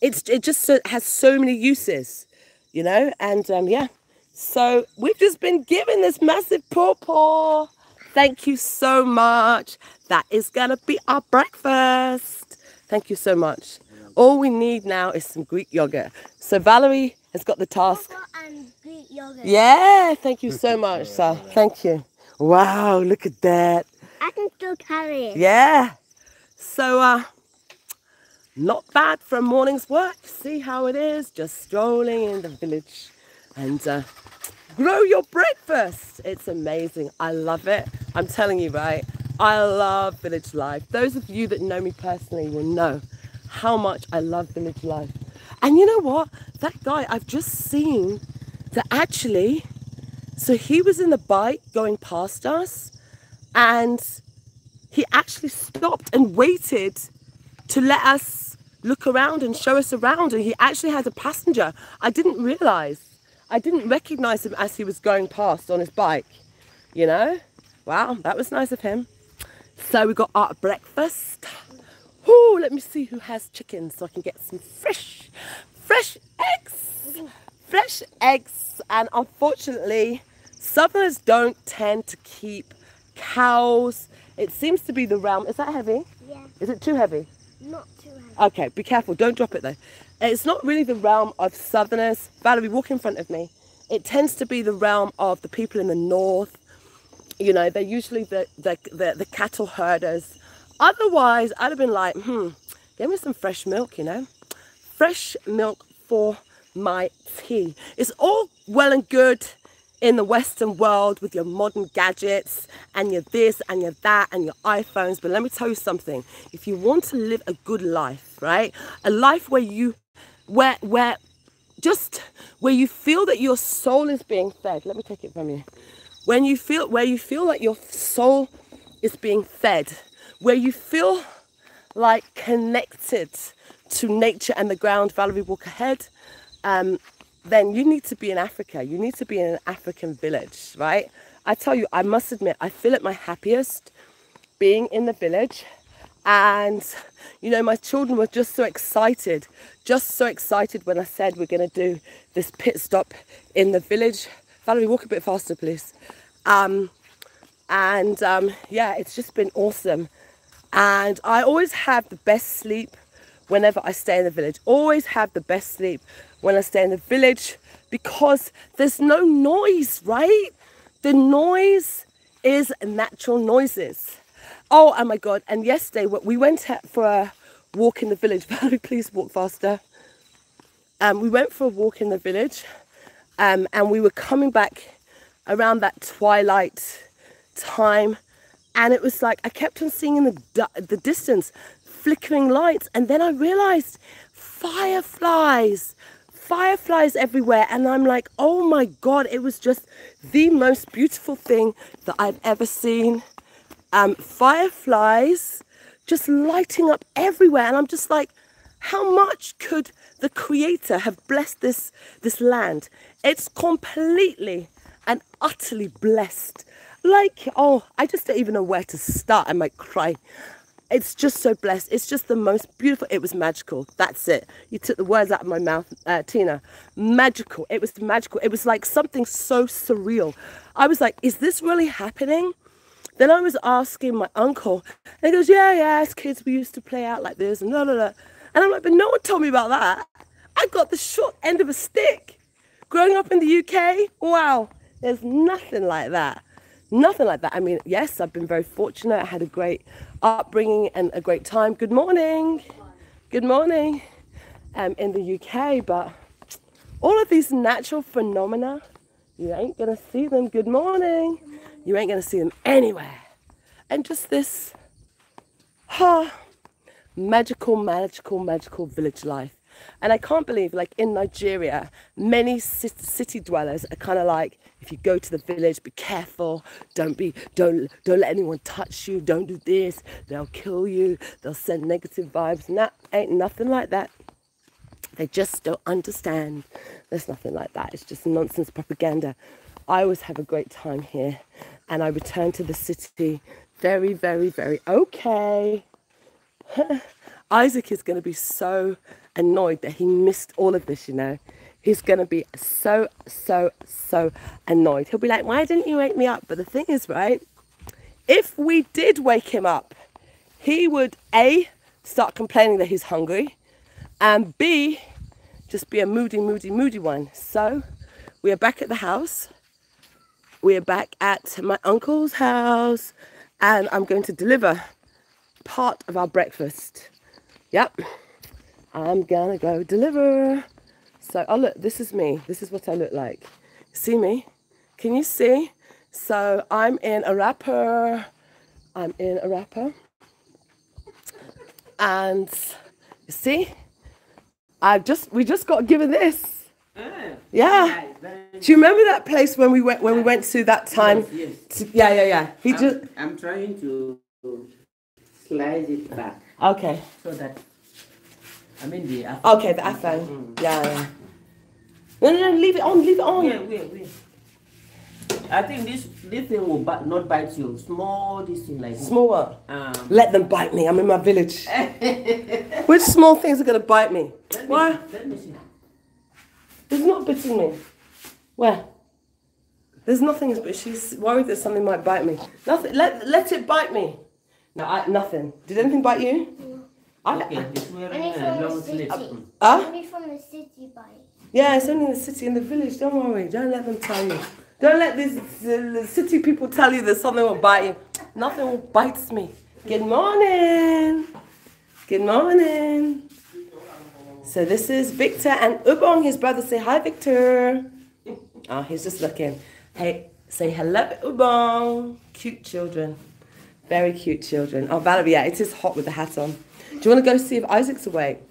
It's it just has so many uses, you know. And um, yeah, so we've just been given this massive pawpaw. Thank you so much. That is going to be our breakfast. Thank you so much. All we need now is some Greek yogurt. So Valerie has got the task. and Greek yogurt. yogurt. Yeah, thank you so much, sir. Thank you. Wow, look at that. I can still carry it. Yeah. So, uh, not bad for a morning's work. See how it is, just strolling in the village and uh, grow your breakfast. It's amazing. I love it. I'm telling you, right? I love village life. Those of you that know me personally will know how much I love village life. And you know what? That guy I've just seen that actually, so he was in the bike going past us and he actually stopped and waited to let us look around and show us around. And he actually had a passenger. I didn't realize. I didn't recognize him as he was going past on his bike. You know? Wow, that was nice of him. So we got our breakfast. Ooh, let me see who has chicken so I can get some fresh, fresh eggs. Fresh eggs. And unfortunately, Southerners don't tend to keep cows. It seems to be the realm. Is that heavy? Yeah, Is it too heavy? not too heavy. Okay, be careful. Don't drop it though. It's not really the realm of Southerners. Valerie, walk in front of me. It tends to be the realm of the people in the north. You know, they're usually the the, the, the cattle herders. Otherwise, I'd have been like, hmm, give me some fresh milk, you know? Fresh milk for my tea. It's all well and good in the Western world with your modern gadgets and your this and your that and your iPhones. But let me tell you something. If you want to live a good life, right? A life where you where where just where you feel that your soul is being fed. Let me take it from you. When you feel where you feel like your soul is being fed, where you feel like connected to nature and the ground, Valerie walk ahead, um, then you need to be in Africa. You need to be in an African village, right? I tell you, I must admit, I feel at my happiest being in the village. And, you know, my children were just so excited, just so excited when I said we're going to do this pit stop in the village. Valerie, walk a bit faster, please. Um, and um, yeah, it's just been awesome. And I always have the best sleep whenever I stay in the village. Always have the best sleep when I stay in the village because there's no noise, right? The noise is natural noises. Oh, oh my God. And yesterday we- we went for a walk in the village. Please walk faster. Um, we went for a walk in the village um, and we were coming back around that twilight time and it was like I kept on seeing in the the distance flickering lights and then I realized fireflies fireflies everywhere and I'm like oh my god it was just the most beautiful thing that I've ever seen um, fireflies just lighting up everywhere. And I'm just like how much could the creator have blessed this this land? It's completely and utterly blessed. Like oh i just don't even know where to start. I might cry. It's just so blessed. It's just the most beautiful. It was magical. That's it. You took the words out of my mouth uh, tina. Magical. It was magical. It was like something so surreal. I was like is this really happening then I was asking my uncle, and he goes, Yeah, yeah, as kids we used to play out like this, and blah, blah, blah. And I'm like, But no one told me about that. I got the short end of a stick. Growing up in the UK, wow, there's nothing like that. Nothing like that. I mean, yes, I've been very fortunate. I had a great upbringing and a great time. Good morning. Good morning. Um, in the UK, but all of these natural phenomena, you ain't gonna see them. Good morning. You ain't gonna see them anywhere. And just this, ha, magical, magical, magical village life. And I can't believe, like in Nigeria, many city dwellers are kind of like, if you go to the village, be careful. Don't be, don't, don't let anyone touch you. Don't do this. They'll kill you. They'll send negative vibes. And that ain't nothing like that. They just don't understand. There's nothing like that. It's just nonsense propaganda. I always have a great time here, and I return to the city very, very, very okay. Isaac is going to be so annoyed that he missed all of this, you know. He's going to be so, so, so annoyed. He'll be like, Why didn't you wake me up? But the thing is, right, if we did wake him up, he would A, start complaining that he's hungry, and B, just be a moody, moody, moody one. So We are back at the house. We are back at my uncle's house, and I'm going to deliver part of our breakfast. Yep. I'm gonna go deliver. So, oh look, this is me. This is what I look like. See me? Can you see? So I'm in a wrapper. I'm in a wrapper. And you see, I've just we just got given this. Yeah. Do you remember that place when we went when we went to that time? Yes. To- yeah, yeah, yeah. He I'm, just I'm trying to slice it back okay. so that I mean the Okay, the iPhone. Yeah, yeah. No, no, no, leave it on, leave it on. Wait, wait, wait. I think this this thing will bite, not bite you. Small this thing like. Small one. Um, Let them bite me. I'm in my village. Which small things are gonna bite me? let Why? see, Let me see. It's not biting me. Where? There's nothing, but she's worried that something might bite me. Nothing. Let let it bite me. No, I, nothing. Did anything bite you? I, Okay, it's wearing Only a from the long city. Huh? Only from the city bite. Yeah, it's only in the city, in the village. Don't worry. Don't let them tell you. Don't let these uh, the city people tell you that something will bite you. Nothing bites me. Good morning. Good morning. So this is Victor and Ubong, his brother. Say hi, Victor. Oh, he's just looking. Hey, say hello, Ubong. Cute children. Very cute children. Oh, Valerie, yeah, it is hot with the hat on. Do you want to go see if Isaac's awake?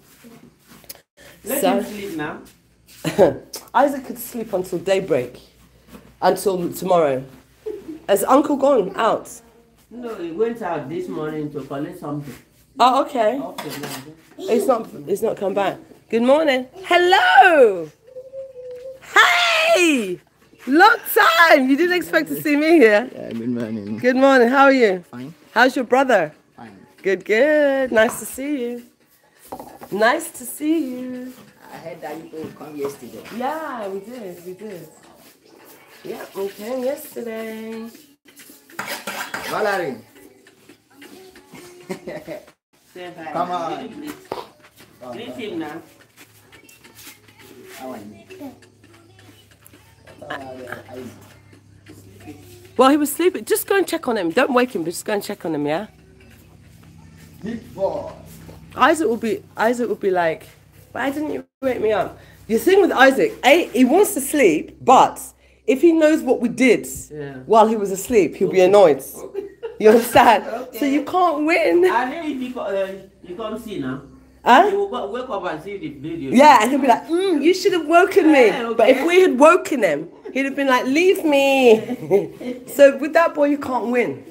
Let So- him sleep now. Isaac could sleep until daybreak, until tomorrow. Has Uncle gone out? No, he went out this morning to collect something. Oh, okay. Now. Not. It's not come back. Good morning. Hello. Hey. Long time. You didn't expect to see me here. Yeah, good morning. Good morning. How are you? Fine. How's your brother? Fine. Good. Good. Nice to see you. Nice to see you. I heard that you people come yesterday. Yeah, we did. We did. Yeah, we came yesterday. Valerie. Come on. Greet please. Greet him now. How are you? Well, he was sleeping. Just go and check on him. Don't wake him, but just go and check on him, yeah? big boy. Isaac will be Isaac will be like, why didn't you wake me up? The thing with Isaac, A, he wants to sleep, but if he knows what we did Yeah. while he was asleep, he'll be annoyed. You understand? So you can't win. I know if you, co- uh, you come see now. Huh? You wake up and see the video. Yeah, and he'll be like, mm, you should have woken me. Yeah, But if we had woken him, he'd have been like, leave me. so with that boy, you can't win.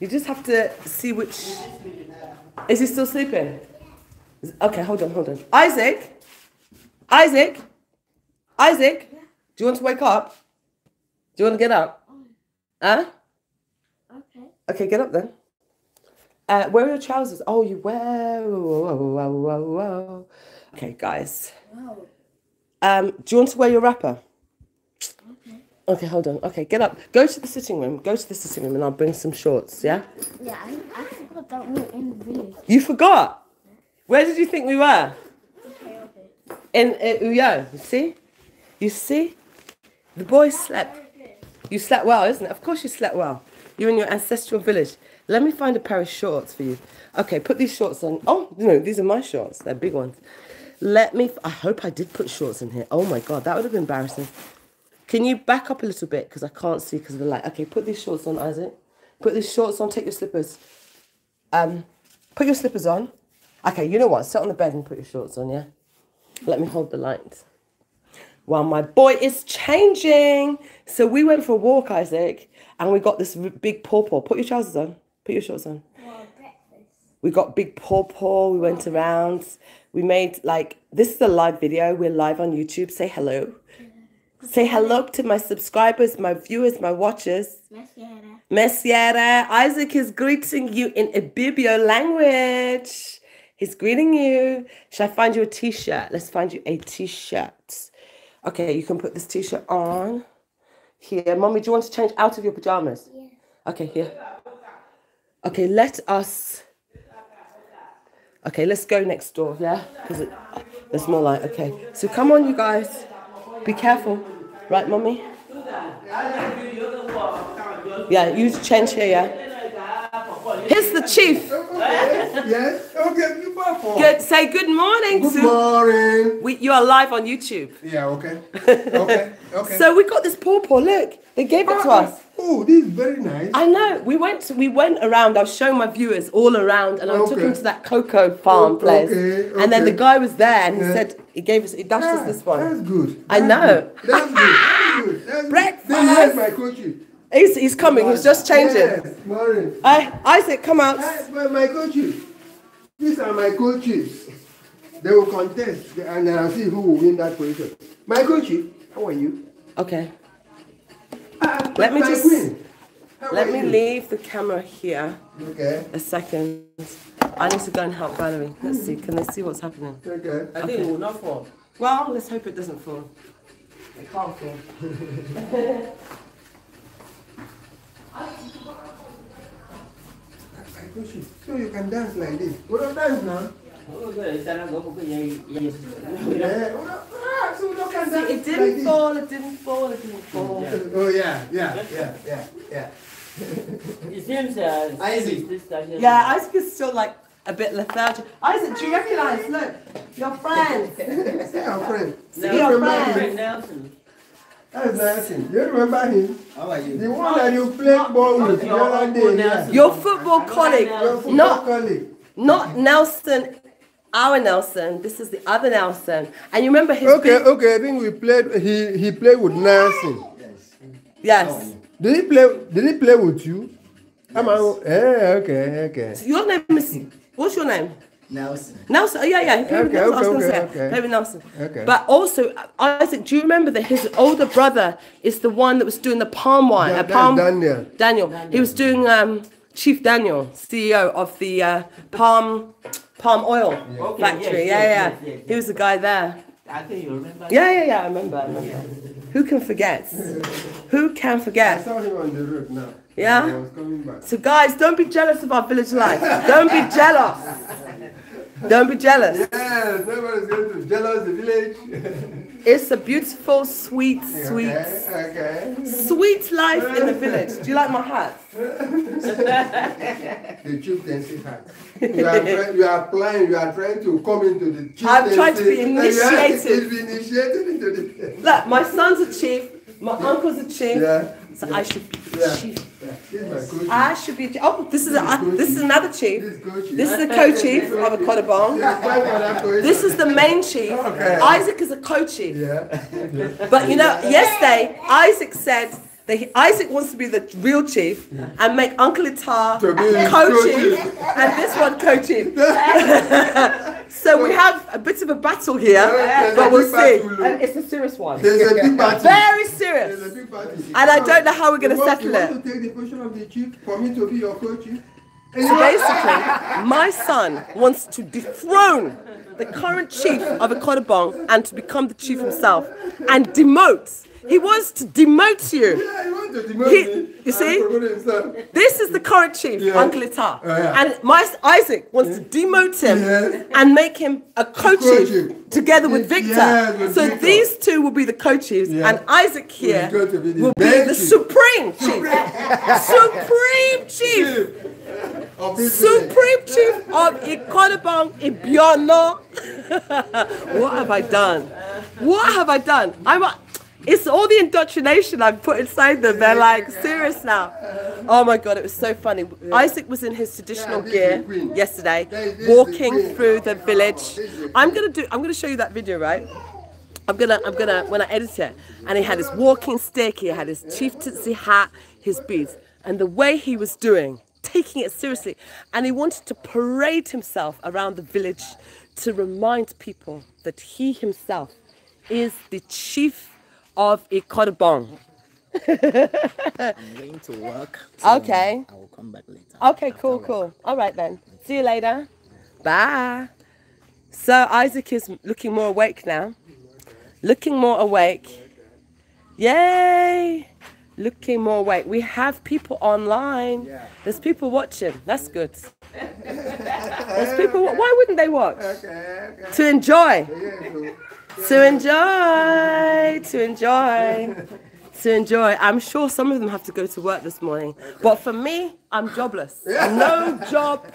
You just have to see which. Is he still sleeping? Okay, hold on, hold on. Isaac? Isaac? Isaac? Do you want to wake up? Do you want to get up? Huh? Okay. Okay, get up then. Uh, where are your trousers? Oh, you wear. Whoa, whoa, whoa, whoa, whoa. Okay, guys. Um, do you want to wear your wrapper? Okay, hold on. Okay, get up. Go to the sitting room. Go to the sitting room, and I'll bring some shorts. Yeah. Yeah, I, I forgot that we were in the village. You forgot. Where did you think we were? Okay, okay. In uh, Uyo. You see? You see? The boy slept. You slept well, isn't it? Of course you slept well. You're in your ancestral village. Let me find a pair of shorts for you. Okay, put these shorts on. Oh, no, these are my shorts. They're big ones. Let me. I hope I did put shorts in here. Oh my God, that would have been embarrassing. Can you back up a little bit? Because I can't see because of the light. Okay, put these shorts on, Isaac. Put these shorts on. Take your slippers. Um, put your slippers on. Okay, you know what? Sit on the bed and put your shorts on, yeah? Let me hold the light. While my boy is changing. So we went for a walk, Isaac, and we got this big pawpaw. Put your trousers on. Put your shorts on. Well. We got big pawpaw. We went oh. around. We made like this is a live video. We're live on YouTube. Say hello. Say hello to my subscribers, my viewers, my watchers. Messiera. Messiera, Isaac is greeting you in Ibibio language. He's greeting you. Should I find you a t-shirt? Let's find you a t-shirt. Okay, you can put this t-shirt on. Here, mommy, do you want to change out of your pajamas? Yeah. Okay, here. Okay, let us. Okay, let's go next door, yeah? Because there's more light. Okay, so come on, you guys. Be careful. Right, mommy? Yeah, you change here, yeah? Here's the chief. Yes. Okay. Good, say good morning Good morning. We, you are live on YouTube. Yeah. Okay. Okay. Okay. So we got this pawpaw. Look, they gave it to us. Oh, this is very nice. I know. We went. To, we went around. I was showing my viewers all around, and I took Okay. them to that cocoa farm O- place. okay, And then the guy was there, and he Yeah. said he gave us. He dashed us Ah, this one. That's good. I That's know. good. That's good. That's good. That's Breakfast. Good. Here's my coaching. He's, he's coming. He's just changing. Yes. Morning. I, Isaac, come out. That's my, coaches. These are my coaches. They will contest, and I'll see who will win that position. My coaches. How are you? Okay. Let me just- Let me you? leave the camera here Okay. a second. I need to go and help Valerie. Let's see. Can they see what's happening? Okay. I think it will not fall. Well, let's hope it doesn't fall. It can't fall. My coaches. So you can dance like this. What do dance now? Oh, good. It's not going to be yes. Yeah. What do- So you can dance It didn't fall. It didn't fall. It didn't fall. Oh yeah, yeah, yeah, yeah, yeah. It seems uh, Isaac. This Yeah, Isaac is still like a bit lethargic. Isaac, do you recognize? Look, your friend. See our friend. See your remember friend. Nelson. That's Nelson. You remember him? How are you? The one that you played ball with the Your other uncle day. Nelson. Yeah. Your football colleague. Your football Not, colleague. not Nelson, our Nelson. This is the other Nelson. And you remember his Okay, big- okay. I think we played. He he played with Nelson. Yes. Yes. Did he play? Did he play with you? Am I? Eh, okay, okay. Your name is, what's your name? Nelson. Nelson. Oh, yeah, yeah. He played with Okay, Nelson. I was okay, going to okay, say. okay. Played with Nelson. Okay. But also, Isaac, do you remember that his older brother is the one that was doing the palm wine? Yeah, uh, that's palm, Daniel. Daniel. He was doing um, Chief Daniel, CEO of the uh, palm palm oil Okay, factory. yes, yeah, yes, yeah. yes, yes, He was the guy there. I think you remember. Yeah, yeah, yeah. I remember. I remember. Who can forget? Who can I forget? saw him on the road now. Yeah? I was coming back. So, guys, don't be jealous of our village life. Don't be jealous. Don't be jealous. Yes, nobody's going to jealous the village. It's a beautiful, sweet, sweet, Okay, okay. sweet life in the village. Do you like my hat? The chieftaincy hat. You are, you are applying, you are trying to come into the chieftaincy. I'm trying to be and you are- initiated. to be initiated into the. Look, my son's a chief. My uncle's a chief. Yeah. So I should be Yeah. chief. yeah. This is my coach. I should be. A chief. Oh, this is a, uh, this is another chief. This is coach. This is the co-chief of Ikot Obong. Yeah, five other coaches. This is the main chief. Okay. Isaac is a co-chief. Yeah. But you know, yesterday Isaac said that he, Isaac wants to be the real chief and make Uncle Itar To be co-chief co-chief. and this one co-chief. so we have a bit of a battle here, There's but we'll see. And it's a serious one. There's a big party. Very There's a serious. big party. And I don't know how we're going to want- settle you it. want to take the position of the chief for me to be your coach? So basically, my son wants to dethrone the current chief of a and to become the chief himself and demote. He wants to demote you. Yeah, you want to demote He- me. you see? and promote himself. This is the current chief, Yeah. Uncle Itar. Oh, yeah. And my Isaac wants to demote him Yes. and make him a co-chief Co-chief. together with Victor. Yes, with so Victor. these two will be the co-chiefs and Isaac here Who's be the will be the supreme chief. supreme chief. Of this village. Supreme Chief of Ikonabong Ibiano. what have I done? What have I done? I'm a, it's all the indoctrination I've put inside them. They're like serious now. Oh my god, it was so funny. Isaac was in his traditional Yeah, gear yesterday, This is the walking through the oh, village. Is the I'm gonna do I'm gonna show you that video, right? I'm gonna, I'm gonna, when I edit it, and he had his walking stick, he had his chieftaincy hat, his beads, and the way he was doing, taking it seriously, and he wanted to parade himself around the village to remind people that he himself is the chief of Ikot Obong. I'm going to work. so Okay. I will come back later. Okay, cool, work. cool. All right then. See you later. Bye. So Isaac is looking more awake now. Looking more awake. Yay! Looking more awake. We have people online. There's people watching. That's good. There's people. Why wouldn't they watch? Okay, okay. To enjoy. To enjoy, to enjoy, to enjoy. I'm sure some of them have to go to work this morning, but for me, I'm jobless. No job.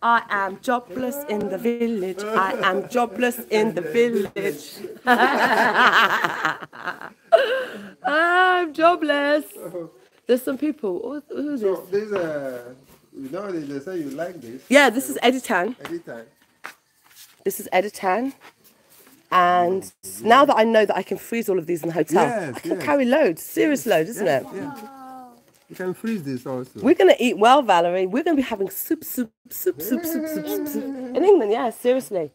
I am jobless in the village. I am jobless in the village. I'm jobless. There's some people. who- Who's this? So this uh, you know they, they say you like this. Yeah, this is editan. This is editan. And now that I know that I can freeze all of these in the hotel, Yes, I can yes. carry loads, serious load, isn't it? Yeah. You can freeze this also. We're gonna eat well, Valerie. We're gonna be having soup, soup, soup, soup, soup, soup, soup, soup. In England, yeah, seriously.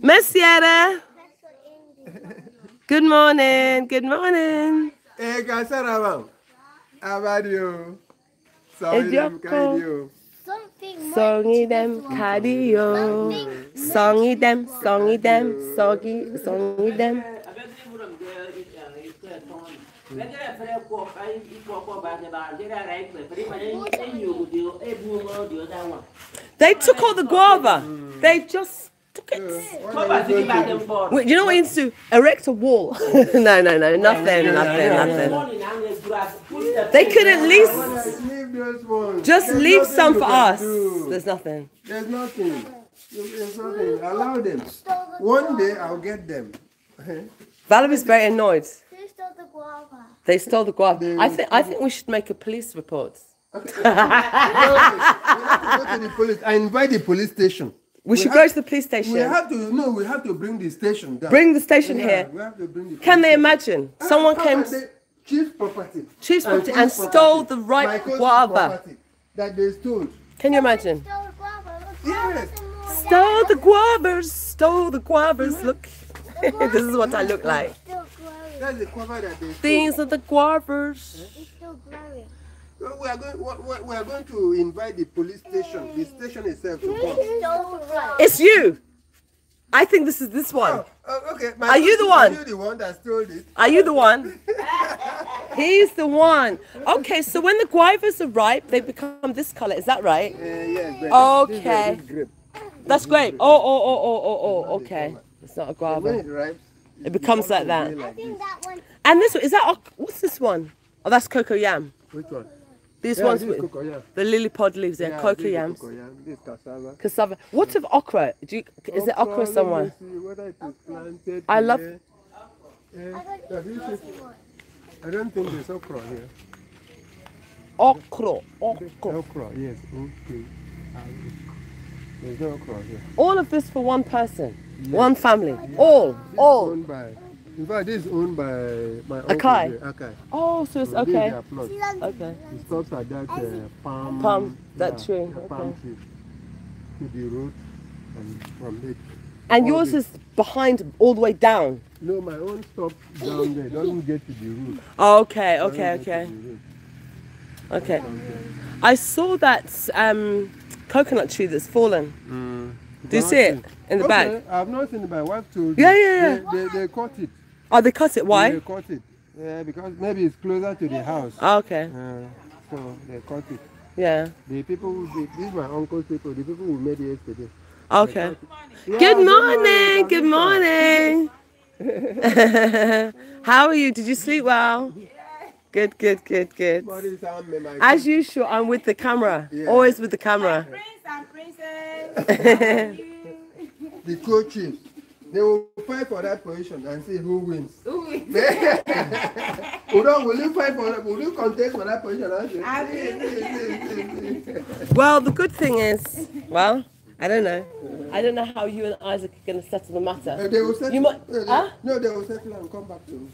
Messiera, good morning, good morning. Eh, Gasaravam. Abadio. Sorry, them Ejoko. kind you. Something more Songy them, interesting. cardio. Something Songy them, songy them, soggy, songy them. They took all the guava. They just took it. Wait, you know what you need to? Erect a wall. no, no, no, nothing, nothing, nothing. They could at least Just leave just leave some for us. There's nothing. There's nothing. There's nothing. Allow them. One day I'll get them. Valerie's very annoyed. Who stole the guava? They stole the guava. I think I think we should make a police report. we have to go to the police. I invite the police station. We should have- go to the police station. We station. have to no. We have to bring the station down. Bring the station Yeah, here. We have to bring the Can they imagine? station. Someone Ah, came, come they- Chief's property. Chief's property, Coach's and stole property. the ripe My coach's guava. That they stole. Can you imagine? Stole the guava. Look, Yes. guavas and more Stole the guavas. guavas, stole the guavas. Look, this is what I look like. It's still. That's the cover that they stole. These are the guavas. It's still growing. So We are going. what- what- We are going to invite the police station, the station itself, to come. It's stole the guava. It's you. I think this is this one. Oh, oh, okay. My Are you the one? Are you the one that stole it? Are you the one? He's the one. Okay, so when the guavas are ripe, they become this color. Is that right? Uh, yes. but this Okay. grape. That's great. Oh, oh, oh, oh, oh, oh. Okay, it's not a When guava. it ripes, It becomes like that. I think that one. And this one is that? oc- What's this one? Oh, that's cocoa yam. which one? These Yeah, ones this with cocoyam. the lily pod leaves. They're Yeah, cocoa this is yams. cocoyam, This cassava. Cassava. What of okra? Do you, is there okra let me somewhere? see whether it is planted I love- here. Yeah, I got is first it. one. I don't think there's okra here. Okra. Okra. Okra, yes. Okay. There's no okra here. All of this for one person, one family. All, This is all. In fact, this is owned by my uncle. Akai? Oh, so it's So okay. plot. Okay. It stops at that uh, palm. Palm, that yeah, tree, okay. Palm tree. To the road and from it. And all yours this- is behind, all the way down. No, my own stops down there. Doesn't get to the root. Okay, okay, okay, okay. I saw that um, coconut tree that's fallen. Do you see it in the okay, back? I've not seen it, but wife told Yeah, yeah, yeah. They, they, they caught it. Oh, they cut it. Why? They cut it. Yeah, because maybe it's closer to the house. Oh, okay, Uh, so they caught it. yeah. The people, who did, this is my uncle's people, the people who made it yesterday. Okay. Yeah, Good morning. Good Vanessa. morning. How are you? Did you sleep well? Yeah. Good, good, good, good. What is our my As usual, I'm with the camera. Yeah. Always with the camera. Prince and princess. the coaches, they will fight for that position and see who wins. Who is- Udo, will you fight for that? Will you contest for that position? I Well, the good thing is, well, I don't know. I don't know how you and Isaac are going to settle the Uh, matter. they will settle. You might- no, they, huh? no, they will settle and come back to me.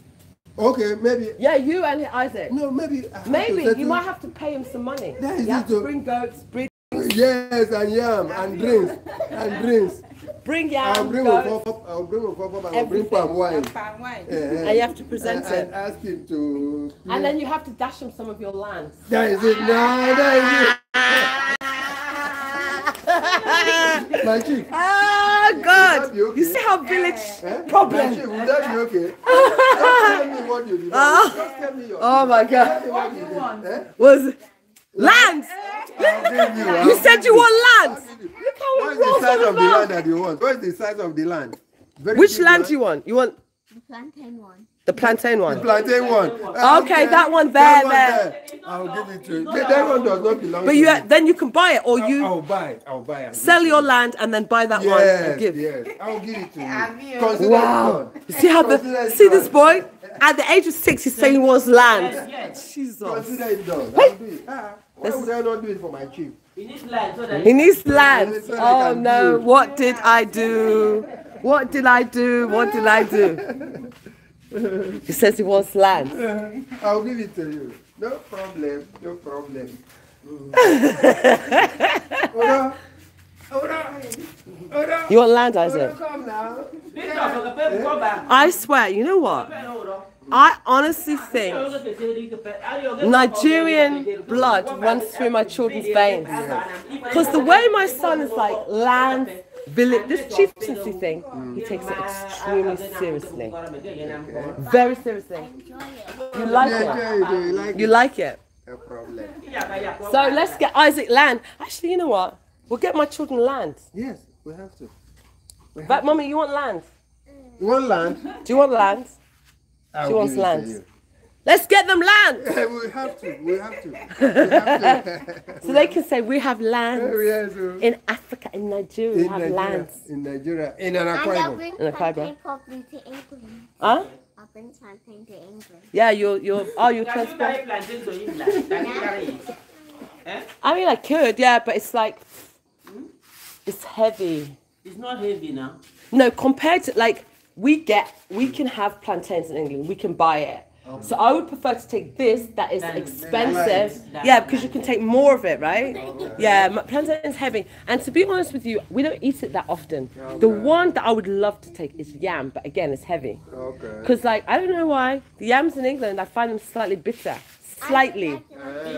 Okay, maybe. Yeah, you and Isaac. No, maybe. I have Maybe settle- you might have to pay him some money. That is You have it, to bring goats, bring, Yes, and yam and drinks and drinks. Bring I'll bring goats, Okofop, I'll bring Okofop I'll bring palm wine. Palm wine. Eh, eh. and you have to present and, and it. ask him to. And then you have to dash him some of your land. That is it. No, that is it. My chick. Oh, Would that God. be okay? You see how village Eh? problem. My chick, would that be okay? Just tell me what you did. Just tell me your. Oh, my God. me what you did. Eh? Was land. You. You said you want land. I'll give you. Look how What it is the size of the the land that you want? What is the size of the land? Very Which land do you want? You want The plantain one. the plantain one? The Plantain one. Okay, that one That there, one there. I'll give it to you. That that one does not belong But to you me. then you can buy it or I'll, you I'll buy. It. I'll buy. and sell your land and then buy that you. one Yes, and give. yes. I'll give it to you. you? Consider Wow. it. You see how the it see this boy? At the age of six, he's saying he wants land. Jesus. Consider it done. I'll do it. Ah. Why would I not do it for my chief? You need land so that He needs land. So they Oh can no, build. what did I do? What did I do? What did I do? He says he wants land. I'll give it to you. No problem. No problem. You want land, Isaac? Oda, come now. I swear, you know what? I honestly think Nigerian blood runs through my children's veins. Because the way my son is like land, village, this chieftaincy thing, he takes it extremely seriously. Very seriously. You like it? you like it? like it? No problem. So let's get Isaac land. Actually, you know what? We'll get my children land. Yes, we have to. But, mommy, you want land? You want land? Do you want land? I'll She wants give it to land. Let's get them land we have to. We have to. We have to. so they can say we have land yes, uh, in Africa, in Nigeria, we have Nigeria, land. in Nigeria, in an And I'll Akwa Ibom. bring In a Kaiba. plantain probably to England. Huh? I'll bring plantain to England. Yeah, you're, you're, oh, you transport. I mean, I could, yeah, but it's like, it's heavy. It's not heavy now. No, compared to like we get, we can have plantains in England. We can buy it. Oh. So I would prefer to take this that is Than- expensive. than- Yeah, because you can take more of it, right? Yeah, my plantain is heavy. And to be honest with you, we don't eat it that often. The one that I would love to take is yam, but again, it's heavy. Okay. Because like I don't know why the yams in England, I find them slightly bitter, slightly.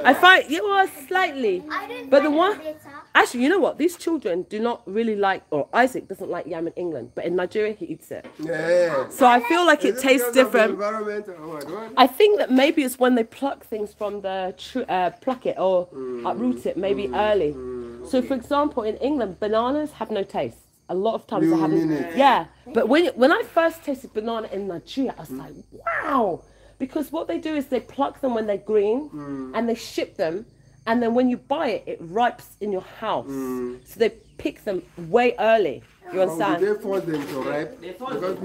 I find yeah, well, slightly. I didn't But the one, it bitter. Actually, you know what? These children do not really like, or Isaac doesn't like yam in England, but in Nigeria he eats it. Yeah. So I feel like Is it tastes because of the different. Environment or what? What? I think that maybe it's when they pluck things from the tr- uh, pluck it or mm. uproot it maybe mm. early. Mm. So for example, in England, bananas have no taste. A lot of times You they haven't. mean it? Yeah, but when when I first tasted banana in Nigeria, I was like, wow, because what they do is they pluck them when they're green and they ship them, and then when you buy it, it ripes in your house. Mm. So they pick them way early. You Or understand? do they force them to ripe? They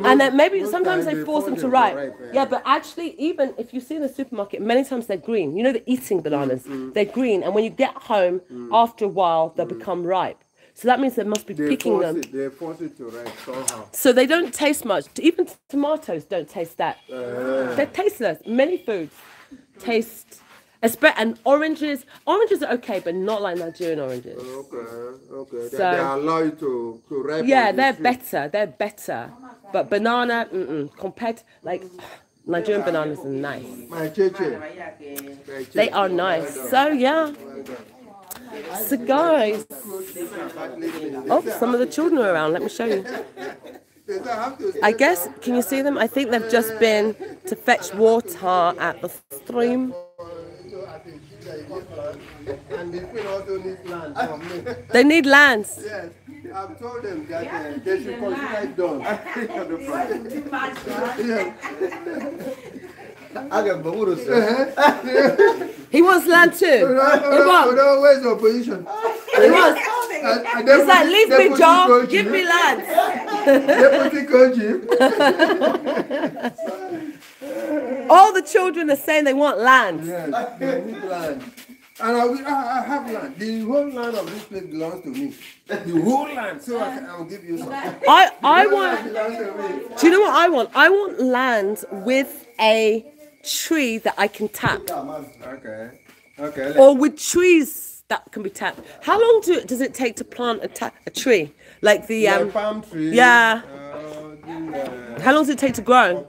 And then maybe sometimes times they force them to ripe. Yeah, but actually, even if you see in the supermarket, many times they're green. You know, the eating bananas, mm, mm. they're green. And when you get home, after a while, they become ripe. So that means they must be they picking force them. it. They force it to ripe somehow. So they don't taste much. Even tomatoes don't taste that. Uh. They're tasteless. Many foods taste. Espe- And oranges, oranges are okay, but not like Nigerian oranges. Okay, okay. They, So- they allow you to to. Yeah, they're better. They're better. But banana, mm-mm, compared like Nigerian bananas are nice. They are nice. So yeah. So guys, oh, some of the children are around. Let me show you. I have to I say guess, can you see them? I think they've just been to fetch water at the stream. And the queen also needs land from me. They need lands. Yes, I've told them that uh, they should consider it done. Uh-huh. He wants land too. No, no, no, where's the opposition? He wants. And- and He's like, deputy- leave me, deputy John. Give me land. Deputy coach, All the children are saying they want land. yes, they need land. And I, will, I, I have land. The whole land of this place belongs to me. The whole land. So I can, I'll give you some. I, I want. land belongs to me. Do you know what I want? I want land with a tree that I can tap, Okay. Okay. or with trees that can be tapped. How long do, does it take to plant a, ta- a tree? Like the Like um, palm tree. yeah. Uh, the, uh, how long does it take to grow?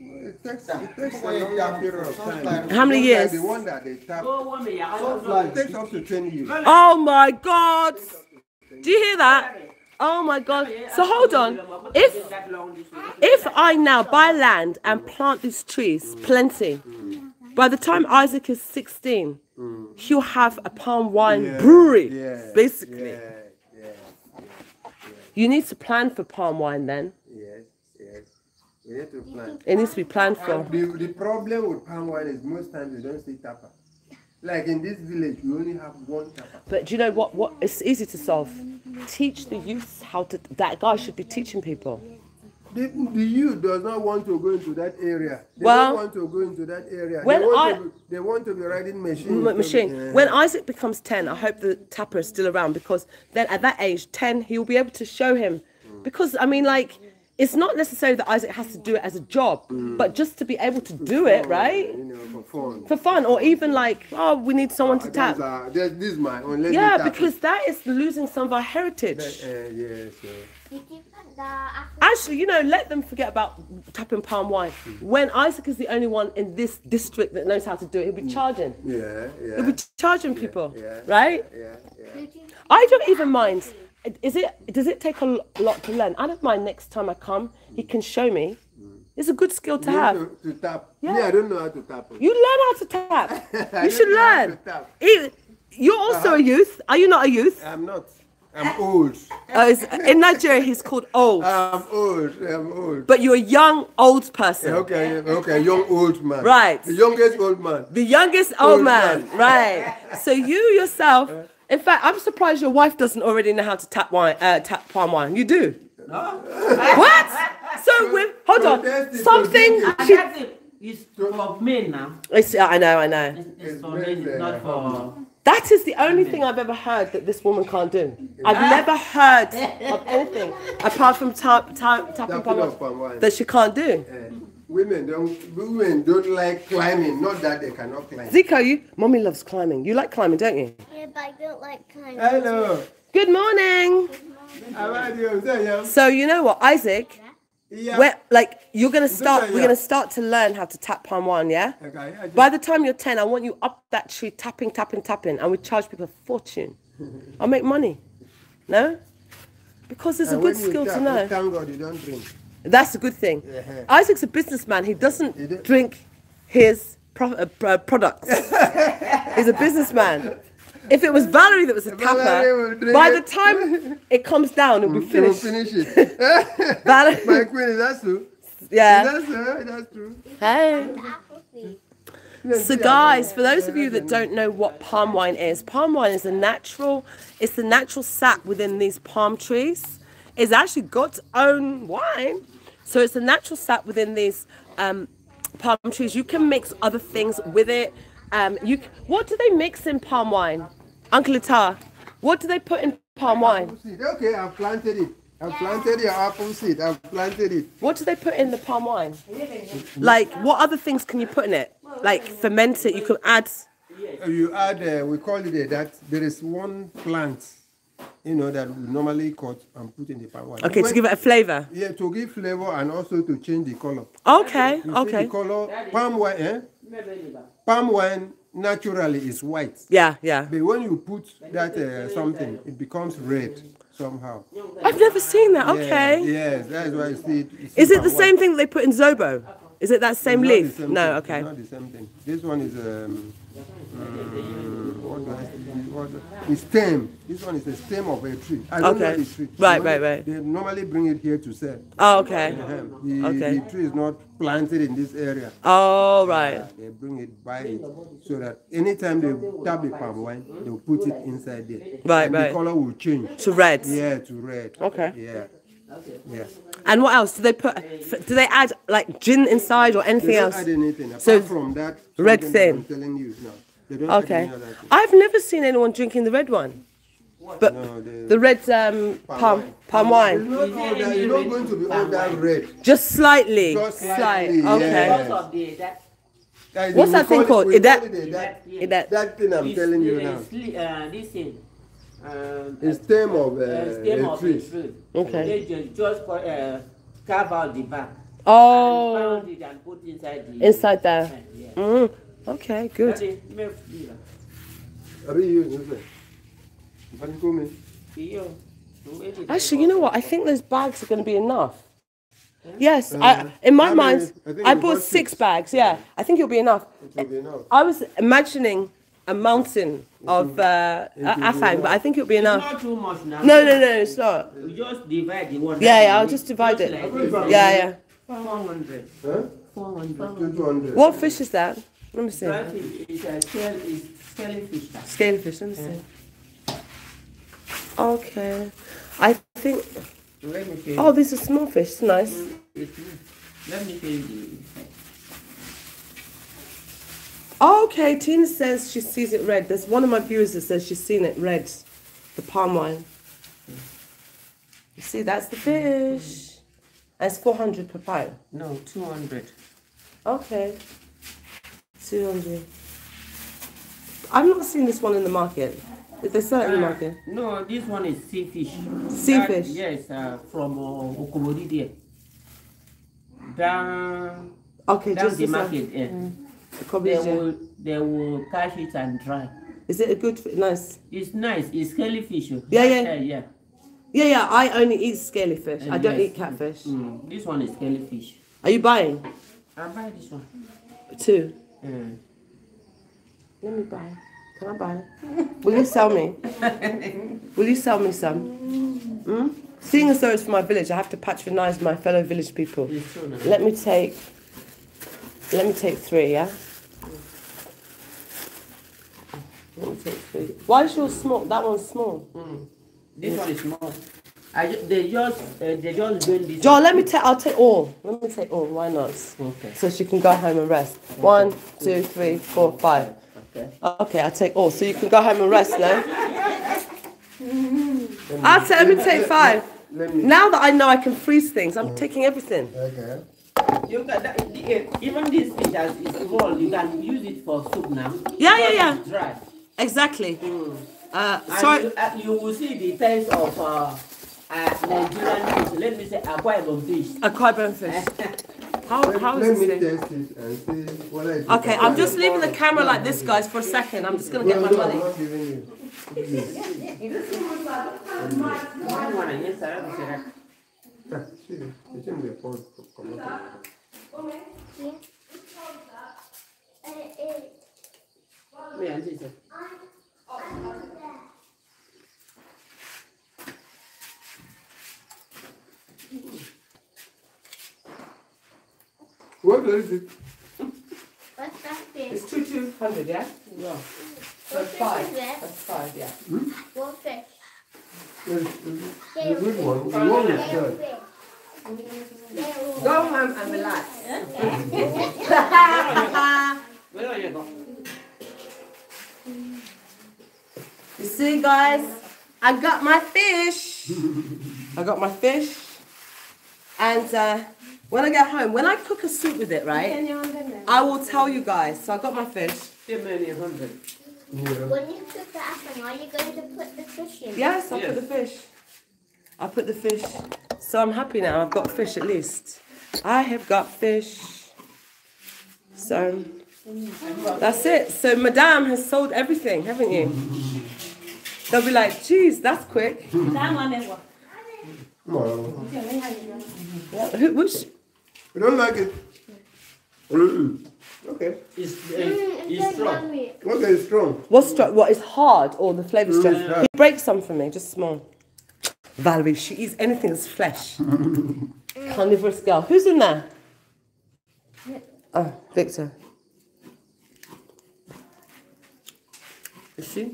it takes, it takes a longer period of time. How many years? The one that they tap. Oh, It takes up to 20 years. Oh my God! Do you hear that? Oh my God! So hold on. If if I now buy land and plant these trees, plenty. By the time Isaac is 16, he'll have a palm wine brewery, Yeah, basically. Yeah, yeah. You need to plan for palm wine then. Yes, yes. We need to plan. It needs to be planned for. The, the problem with palm wine is most times you don't see tapper. Like in this village, we only have one tapper. But do you know what? What it's easy to solve. Teach the youth how to. That guy should be teaching people. The, the youth does not want to go into that area. They Well, don't want to go into that area. when they, want I- to be, they want to be riding machines. Machine. Yeah. When Isaac becomes 10, I hope the tapper is still around because then at that age, 10, he'll be able to show him. Mm. Because, I mean, like, it's not necessarily that Isaac has to do it as a job, mm. but just to be able to do it, right? You know, for fun. For fun, or even like, oh, we need someone ah, to tap. are- this, this is my own. Let Yeah, tap it. because that is losing some of our heritage. Uh, yes, yes. Did you put the apple? Actually, you know, let them forget about tapping palm wine. Mm. When Isaac is the only one in this district that knows how to do it, he'll be mm. charging. Yeah, yeah. He'll be charging people, yeah. right? yeah, yeah. I don't even mind. Is it? Does it take a lot to learn? I don't mind. Next time I come, he can show me. It's a good skill to You have. To, to tap. Yeah. Me, I don't know how to tap. You learn how to tap. You should don't know how to learn. You're also a youth. Are you not a youth? I'm not. I'm old. Uh, in Nigeria, he's called old. I'm old. I'm old. But you're a young old person. Okay, okay, young old man. Right. The youngest old man. The youngest old Old man, man. right? So you yourself, in fact, I'm surprised your wife doesn't already know how to tap wine, uh, tap palm wine. You do. No. What? So with hold on, something. contested. She, That's. It's for men now. it's, I know, I know. It's, It's it's for men men, it's not for. That is the only thing I've ever heard that this woman can't do. I've never heard of anything apart from tap, tap, tapping Tapping palm wine wine. that she can't do. Women don't. Women don't like climbing. Not that they cannot climb. Zico, you, mommy loves climbing. You like climbing, don't you? Yeah, but I don't like climbing. Hello. Good morning. How are you? So you know what, Isaac? Yeah. Where like you're gonna start yeah. we're gonna start to learn how to tap palm one, yeah? Okay, just- By the time you're 10, I want you up that tree tapping, tapping, tapping, and we charge people a fortune. I'll make money. No? Because it's a and good when you skill to tap, know. Thank God you don't drink. That's a good thing. Yeah. Isaac's a businessman. He doesn't He drink his pro- uh, pro- products. He's a businessman. If it was Valerie that was a tapper, by the time it comes down, it'll be They will finish it. Valerie, My queen, is that true? yeah. That's true. That's true. Hey. The apple tree. So, guys, for those of you that don't know what palm wine is, palm wine is a natural, it's the natural sap within these palm trees. It's actually God's own wine. So, it's a natural sap within these um, palm trees. You can mix other things with it. Um, you, what do they mix in palm wine? Uncle Atar, what do they put in palm wine? Seed. Okay, I've planted it. I've planted your apple seed. I've planted it. What do they put in the palm wine? Like, what other things can you put in it? Like, ferment it, you can add. You add, uh, we call it uh, that there is one plant, you know, that we normally cut and put in the palm wine. Okay, to give it a flavor. Yeah, to give flavor and also to change the color. Okay, You okay. the color, palm wine, eh? Palm wine naturally is white. Yeah, yeah. But when you put that uh, something, it becomes red somehow. I've never seen that. Yeah, Okay. yes, that's why I see it. Is it the same wine. thing that they put in Zobo? Is it that same leaf? same No, thing. okay. It's not the same thing. This one is um, what do what do- it's stem. This one is the stem of a tree. I don't know Okay. the tree. Right, They right, right. They normally bring it here to sell. Oh, okay. The, Okay. the tree is not planted in this area. Oh, right. They bring it by it so that anytime they tap the palm wine, they'll put it inside there. Right, and right. The color will change. To red. Yeah, to red. Okay. Yeah. Yeah. And what else? Do they put? Do they add like gin inside or They anything don't else? add anything apart So, from that. red something thing. I'm telling you now. They don't add Okay. any other thing. I've never seen anyone drinking the red one. But No, the- the red um, palm palm It's wine, not all that. It's not going to be all that red. just slightly. Just Slight. slightly, Okay. yeah. Because of the that. Guys, What's that thing called? Is that- call it a- that. That- that thing I'm telling you uh, now. uh, this thing. Um, It's stem of uh, uh, stem a of tree. the tree. Okay. They just, just co- uh, carve out the back. Oh, And pound it and put inside the. inside there. Uh, yeah. Mm. Okay, good. That is milk dealer. Are you using it? Can you me? You, where did they Actually, you know what? I think those bags are going to be enough. Yes, I, Uh, in my how many- mind, I I bought bought six six. bags. Yeah, I think it'll be enough. It will be enough. I was imagining a mountain of uh, will be afang, but I think it'll be enough. Not too much now. No, no, no, it's not. You just divide the one. Yeah, yeah, I'll just divide it. like this. Yeah, yeah. 400. Huh? 400. 200. What fish is that? Let me see. That is, is a shell, is scaly fish. Scaly fish, let me see. Okay. I think, Let me show oh, these are small fish. It's nice. Let me show you the Okay, Tina says she sees it red. There's one of my viewers that says she's seen it red, the palm wine. You see, that's the fish. And it's 400 per pint. No, 200. Okay. 200. I've not seen this one in the market. Is there sell it in the Uh, market? No, this one is sea fish. Sea That- fish? Yes, uh, from uh, Okomori there. Down, Okay, down just the market. Yeah. Probably, They yeah. will, they will catch it and dry. Is it a good, nice? It's nice. It's scaly fish. oh. Yeah, yeah. Uh, yeah. Yeah, yeah, I only eat scaly fish. I don't yes. eat catfish. Mm, this one is scaly fish. Are you buying? I'll buy this one. Two. Mm. Let me buy. Can I buy? Will you sell me? Will you sell me some? Mm? Seeing as though it's for my village, I have to patronize my fellow village people. It's so nice. Let me take. Let me take three, yeah. Let me take three. Why is yours small? That one's small. This one is small. I ju- they just uh, they just doing this. John, let me take. I'll take all. Let me take all. Why not? Okay. So she can go home and rest. One, two, three, four, five. Okay. Okay, I'll take all. So you can go home and rest now. I'll take. Let me take five. Let me. Now that I know I can freeze things, I'm taking everything. Okay. You can that, even this fish as is small, you can use it for soup now. Yeah, yeah, yeah. Dry. Exactly. Uh, And sorry. you, uh, you will see the taste of uh, uh, Nigerian fish. Let me say Akwa Ibom fish. A carbon fish. How, Let, how let is me this? thing? test it and see whether it's Okay, I'm just leaving the camera like this, guys, for a second. I'm just gonna get my money. not giving you. One one, yes, sir, I will say that. Ah, see, it's in the pot. Come on. Yeah. Me and sister. What is it? what's that fish? It's two two hundred, yeah. Yeah. So What fish five. is it? That's five, yeah. Hmm? What fish? It's the the good one. The one with Little blood. fish. Little Go home and relax. you see, guys, I got my fish. I got my fish. And uh, when I get home, when I cook a soup with it, right, I will tell you guys. So I got my fish. Ten million hundred. Yeah. When you cook the apple, are you going to put the fish in? Yes, I put the fish. I put the fish. So I'm happy now. I've got fish at least. I have got fish. So that's it. So Madame has sold everything, haven't you? They'll be like, geez, that's quick. Come on. Who, which, You don't like it? Mm. Okay. It's, uh, Mm, it's it's strong. yummy. Okay, it's strong. what's str- what is hard or the flavour strong? Yeah. He breaks some for me, just small. Valerie, she eats anything that's flesh. Carnivorous girl. Who's in there? Oh, Victor. Is she?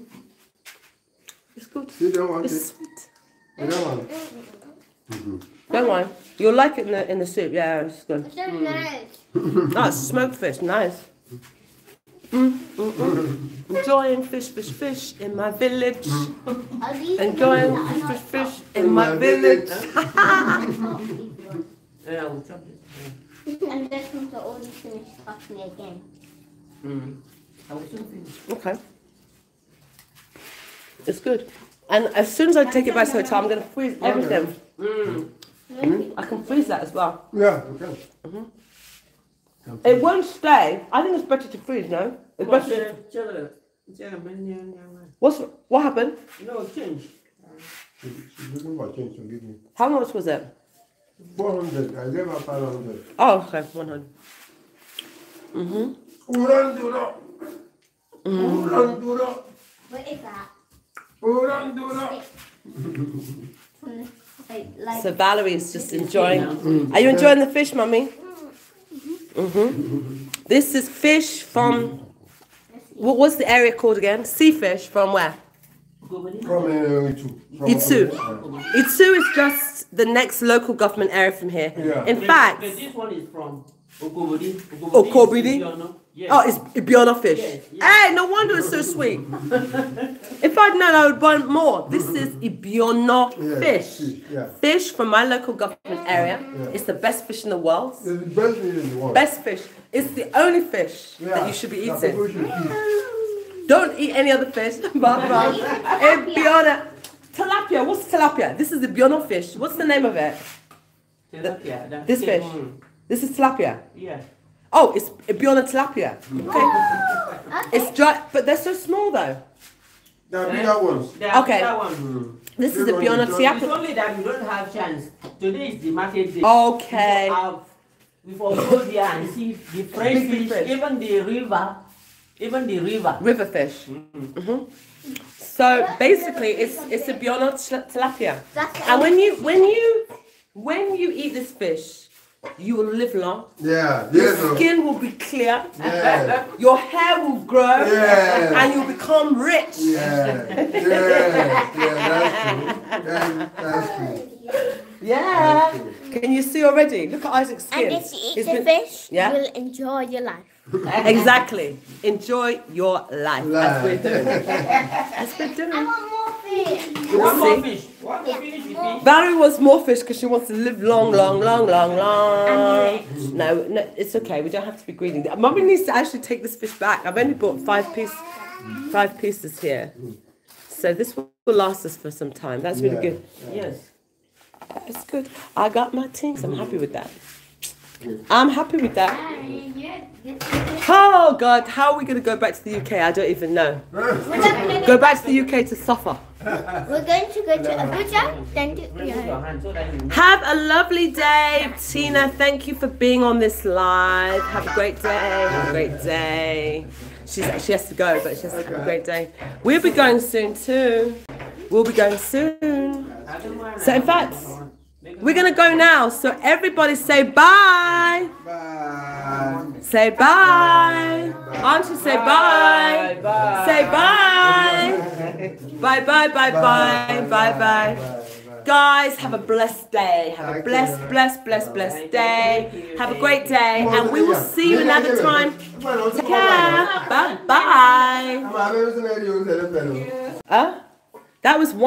It's good. You don't want It's it? sweet. You don't want it? Don't worry. You'll like it in the in the soup. Yeah, it's good. It's so nice. Oh, smoked fish. Nice. Mm, mm, mm. Enjoying fish, fish, fish in my village. Enjoying the ones that are fish, not fish in my village. Yeah, I will chop it. soft? And this one's already finished off me again. Mm. I will soon finish. Okay. It's good. And as soon as I take it back to the hotel, I'm going to freeze oh, everything. Mm. I can freeze that as well. Yeah, okay. Mm-hmm. It won't stay. I think it's better to freeze, no? It's But, better. chala- chala man, yeah, yeah, man. What's what happened? No change. She- She's looking for change to give me. How much was it? 400. I gave her 500. Oh, okay, one hundred. Mm-hmm. Urandura. Mm-hmm. Urandura. What is that? Urandura. From the Like, like So Valerie is just enjoying. Are you enjoying the fish, mummy? hmm This is fish from. What was the area called again? Sea fish from where? From uh, Itu. From Itu. Yeah. Itu is just the next local government area from here. Yeah. In fact, this one is from Okobodi. Okobodi? is Ibiono. Yes. oh, it's Ibiono fish. Yes, yes. Hey, no wonder it's so sweet. if I'd known, I would buy more. This is Ibiono Yeah, fish. fish, yeah. Fish from my local government area. It's the best fish in the world. It's the best fish in the world. Best fish. It's the only fish Yeah. that you should be eating. eat. Don't eat any other fish. Barbara. Ibiono. Tilapia. What's tilapia? This is the Ibiono fish. What's the name of it? Tilapia, that- This fish. Mm, This is tilapia. Yeah. Oh, it's Ibiono tilapia. Okay. It's dry, but they're so small though. The bigger ones. There are Okay. other one. This is This one Ibiono is just- It's tilapia. only that we don't have chance. Today is the market day. Okay. We have, we for go there and see the fresh Big, big fish, fish. even the river, even the river. River fish. hmm So basically, it's it's Ibiono til- tilapia. That's And when you when you when you eat this fish, you will live long. Yeah. Your Yes. skin will be clear. Yeah. Your hair will grow. Yeah. And you'll become rich. Yeah. Yeah. Yeah. That's true. That, that's true. Yeah. Can you see already? Look at Isaac's skin. and if you eat He's the been- fish, Yeah. you'll enjoy your life. Exactly. Enjoy your life. As we're Life. doing. As we're doing. Want more fish. One more fish. Finish fish? Valerie wants more fish because she wants to live long, long, long, long, long. No, no, it's okay. We don't have to be greedy. Mummy needs to actually take this fish back. I've only bought five piece, five pieces here, so this will last us for some time. That's really Yeah. good. Yes. That's good. I got my things. I'm happy with that. I'm happy with that. Oh God, how are we gonna go back to the UK? I don't even know. We're not gonna Go back to the UK to suffer. We're going to go to Abuja, then to Raise yeah. hand so that you know. Have a lovely day, Tina. Thank you for being on this live. Have a great day. Have a great day. She's she has to go, but she has to have a great day. We'll be going soon too. We'll be going soon. So in fact, we're gonna go now. So everybody say bye. Bye. Say bye. Auntie, say bye. Say bye. Bye bye bye bye bye bye. Guys, have a blessed day. Have a blessed, blessed, blessed, blessed day. Have a great day, and we will see you another time. Take care. Bye bye. I'm having a scenario, fellow. Huh? That was one.